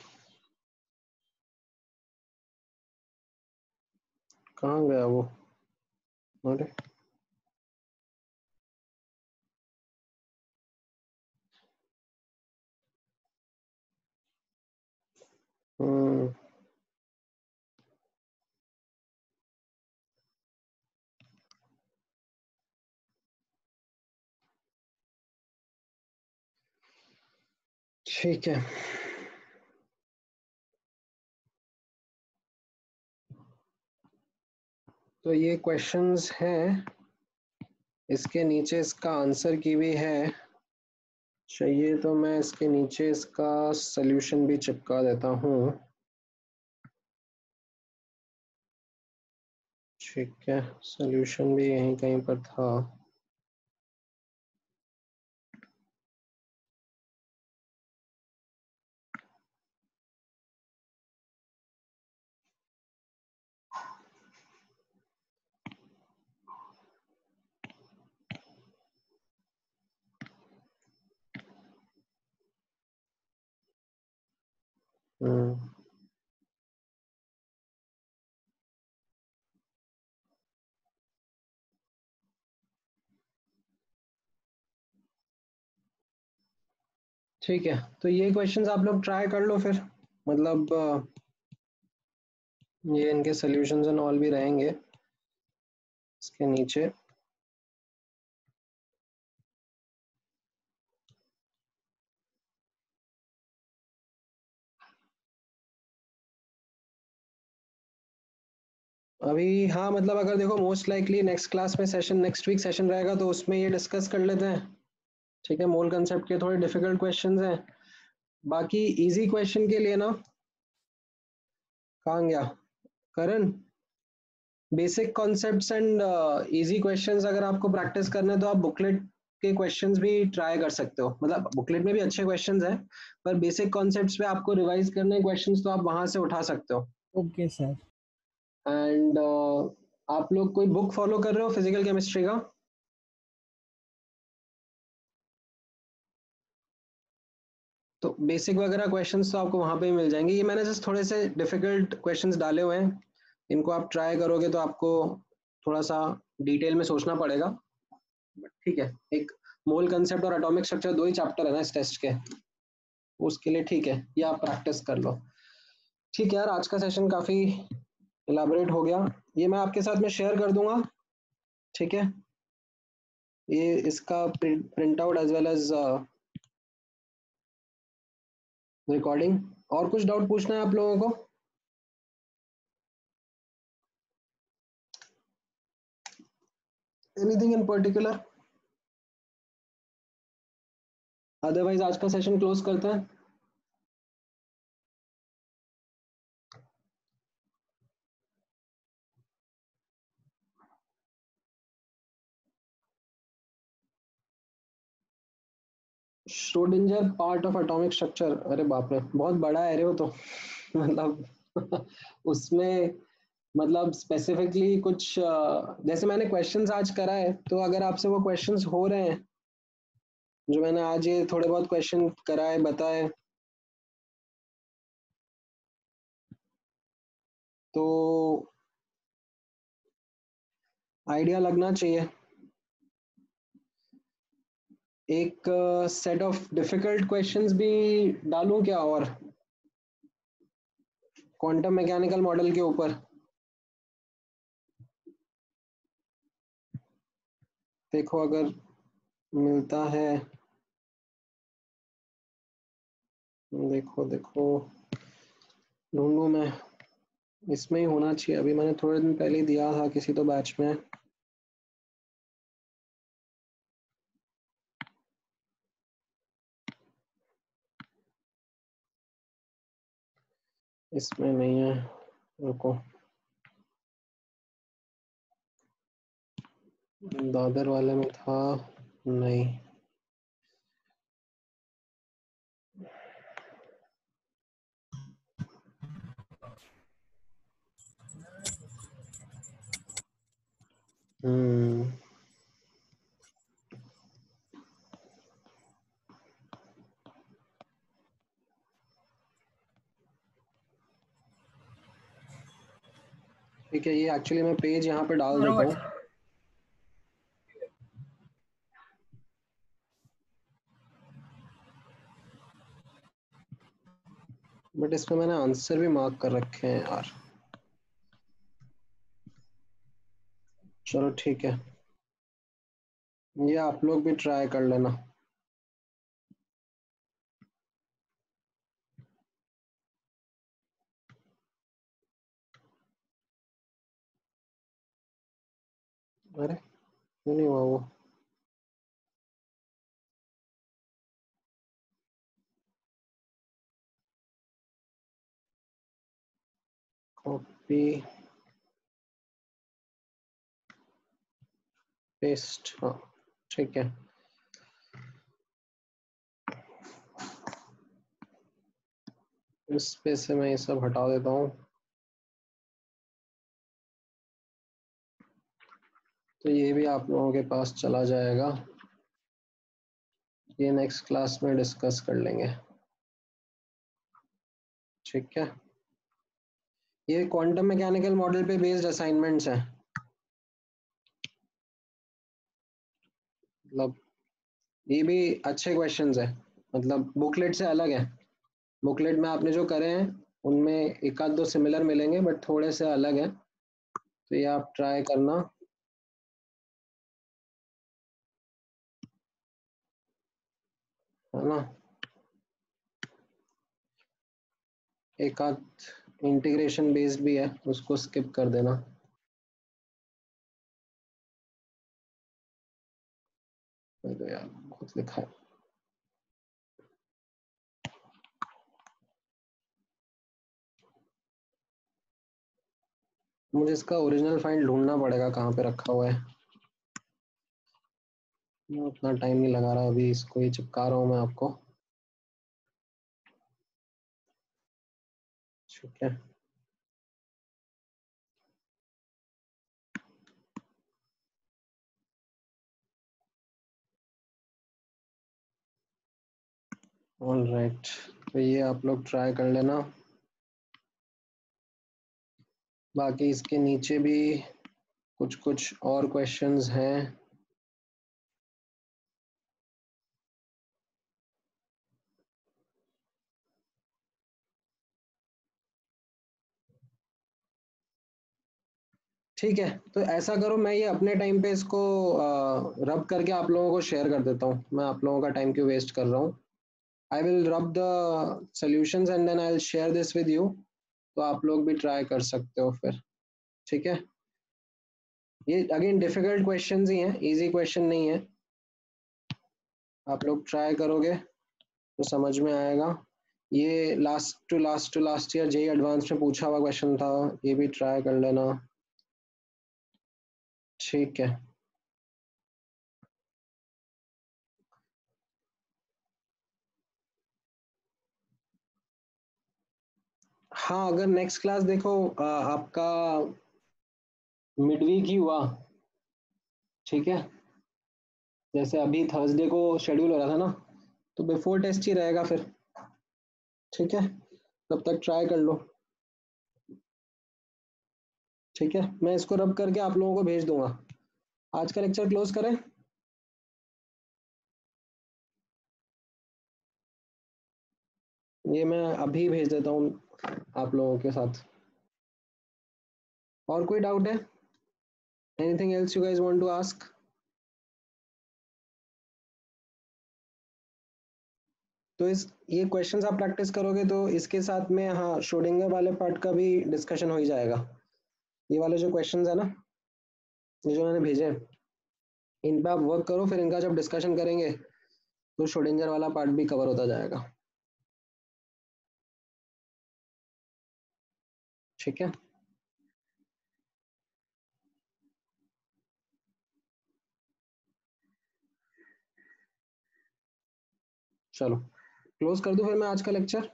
कहाँ गया वो अरे हम्म ठीक है। तो ये क्वेश्चंस हैं। इसके नीचे इसका आंसर की भी है। चाहिए तो मैं इसके नीचे इसका सॉल्यूशन भी चिपका देता हूँ। ठीक है सॉल्यूशन भी यहीं कहीं पर था। हम्म ठीक है तो ये क्वेश्चंस आप लोग ट्राई कर लो फिर। मतलब ये इनके सॉल्यूशंस एंड ऑल भी रहेंगे। इसके नीचे। अभी हाँ मतलब अगर देखो मोस्ट लाइकली नेक्स्ट क्लास में सेशन नेक्स्ट वीक सेशन रहेगा तो उसमें ये डिस्कस कर लेते हैं। ठीक है मोल कंसेप्ट के थोड़े डिफ़िकल्ट क्वेश्चन हैं। बाकी इजी क्वेश्चन के लिए ना कहाँ गया? Karan basic concepts and easy question अगर आपको प्रैक्टिस करने तो आप बुकलेट के क्वेश्चंस भी ट्राई कर सकते हो। मतलब बुकलेट में भी अच्छे क्वेश्चंस हैं पर बेसिक कॉन्सेप्ट्स पे आपको रिवाइज करने क्वेश्चंस तो आप वहाँ से उठा सकते हो। Okay okay, sir and uh, आप लोग कोई बुक फॉलो कर रहे हो फ़िज़िकल केमिस्ट्री का? तो बेसिक वगैरह क्वेश्चंस तो आपको वहाँ पे ही मिल जाएँगे। ये मैंने जस्ट थोड़े से डिफ़िकल्ट क्वेश्चंस डाले हुए हैं। इनको आप ट्राई करोगे तो आपको थोड़ा सा डिटेल में सोचना पड़ेगा। बट ठीक है एक मोल कंसेप्ट और एटॉमिक स्ट्रक्चर दो ही चैप्टर है ना इस टेस्ट के। उसके लिए ठीक है ये आप प्रैक्टिस कर लो। ठीक है यार आज का सेशन काफ़ी इलाबरेट हो गया। ये मैं आपके साथ में शेयर कर दूँगा। ठीक है? ये इसका print out as well as recording और कुछ डाउट पूछना है आप लोगों को? एनीथिंग इन पर्टिकुलर अदरवाइज़ आज का सेशन क्लोज करते हैं। Schrodinger part of atomic structure अरे बाप रे, बहुत बड़ा है रे वो तो। मतलब उसमें मतलब स्पेसिफिकली कुछ जैसे मैंने क्वेश्चंस आज करा है तो अगर आपसे वो क्वेश्चंस हो रहे हैं, जो मैंने आज ये थोड़े बहुत क्वेश्चन कराए, बताए तो आइडिया लगना चाहिए। एक सेट ऑफ़ डिफ़िकल्ट क्वेश्चंस भी डालूं क्या और? क्वांटम मैकेनिकल मॉडल के ऊपर। देखो अगर मिलता है। देखो देखो। ढूंढू मैं। इसमें ही होना चाहिए। अभी मैंने थोड़े दिन पहले दिया था, किसी तो बैच में। इसमें नहीं है रुको। दादर वाले में था नहीं। हम्म। ठीक है ये एक्चुअली मैं पेज यहाँ पे डाल देता हूँ बट इसमें मैंने आंसर भी मार्क कर रखे हैं यार। चलो ठीक है। ये आप लोग भी ट्राई कर लेना। अरे नहीं हुआ वो? कॉपी पेस्ट हाँ ठीक है। इस पे से मैं ये सब हटा देता हूँ। तो ये भी आप लोगों के पास चला जाएगा। ये नेक्स्ट क्लास में डिस्कस कर लेंगे। ठीक है? ये क्वांटम मैकेनिकल मॉडल पे बेस्ड असाइनमेंट्स हैं। मतलब ये भी अच्छे क्वेश्चंस है। मतलब बुकलेट से अलग है। बुकलेट में आपने जो करे हैं, उनमें एक आध दो सिमिलर मिलेंगे बट थोड़े से अलग है। तो ये आप ट्राई करना। है ना? एक आध इंटीग्रेशन बेस्ड भी है, उसको स्किप कर देना। तो यार बहुत लिखा है। मुझे इसका ओरिजिनल फ़ाइल ढूंढना पड़ेगा कहाँ पे रखा हुआ है। उतना टाइम नहीं लगा रहा अभी, इसको ही चिपका रहा हूँ मैं आपको। ठीक है। All right right. तो ये आप लोग ट्राई कर लेना। बाकी इसके नीचे भी कुछ कुछ और क्वेश्चंस हैं। ठीक है तो ऐसा करो, मैं ये अपने टाइम पे इसको रब करके आप लोगों को शेयर कर देता हूँ। मैं आप लोगों का टाइम क्यों वेस्ट कर रहा हूँ? I will rub the solutions and then I will share this with you तो आप लोग भी ट्राई कर सकते हो फिर। ठीक है? ये अगेन डिफ़िकल्ट क्वेश्चन ही हैं इजी क्वेश्चन नहीं है। आप लोग ट्राई करोगे तो समझ में आएगा। ये last to last to last year JEE advance में पूछा हुआ क्वेश्चन था, ये भी ट्राई कर लेना। ठीक है। हाँ अगर नेक्स्ट क्लास देखो आपका मिड वीक ही हुआ, ठीक है? जैसे अभी थर्सडे को शेड्यूल हो रहा था ना तो बिफोर टेस्ट ही रहेगा फिर, ठीक है? तब तक ट्राई कर लो। ठीक है, मैं इसको रब करके आप लोगों को भेज दूँगा। आज का लेक्चर क्लोज करें। ये मैं अभी भेज देता हूँ आप लोगों के साथ। और कोई डाउट है? Anything else you guys want to ask तो इस, ये क्वेश्चंस आप प्रैक्टिस करोगे तो इसके साथ में हाँ शोडिंगर वाले पार्ट का भी डिस्कशन हो ही जाएगा। ये वाले जो क्वेश्चन है ना, ये जो मैंने भेजे इन पर आप वर्क करो, फिर इनका जब डिस्कशन करेंगे तो शोडेंजर वाला पार्ट भी कवर होता जाएगा। ठीक है? चलो क्लोज कर दो फिर मैं आज का लेक्चर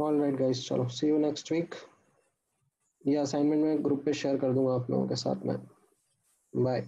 ऑल राइट गाइज़ चलो सी यू नेक्स्ट वीक ये असाइनमेंट मैं ग्रुप पे शेयर कर दूँगा आप लोगों के साथ में. बाय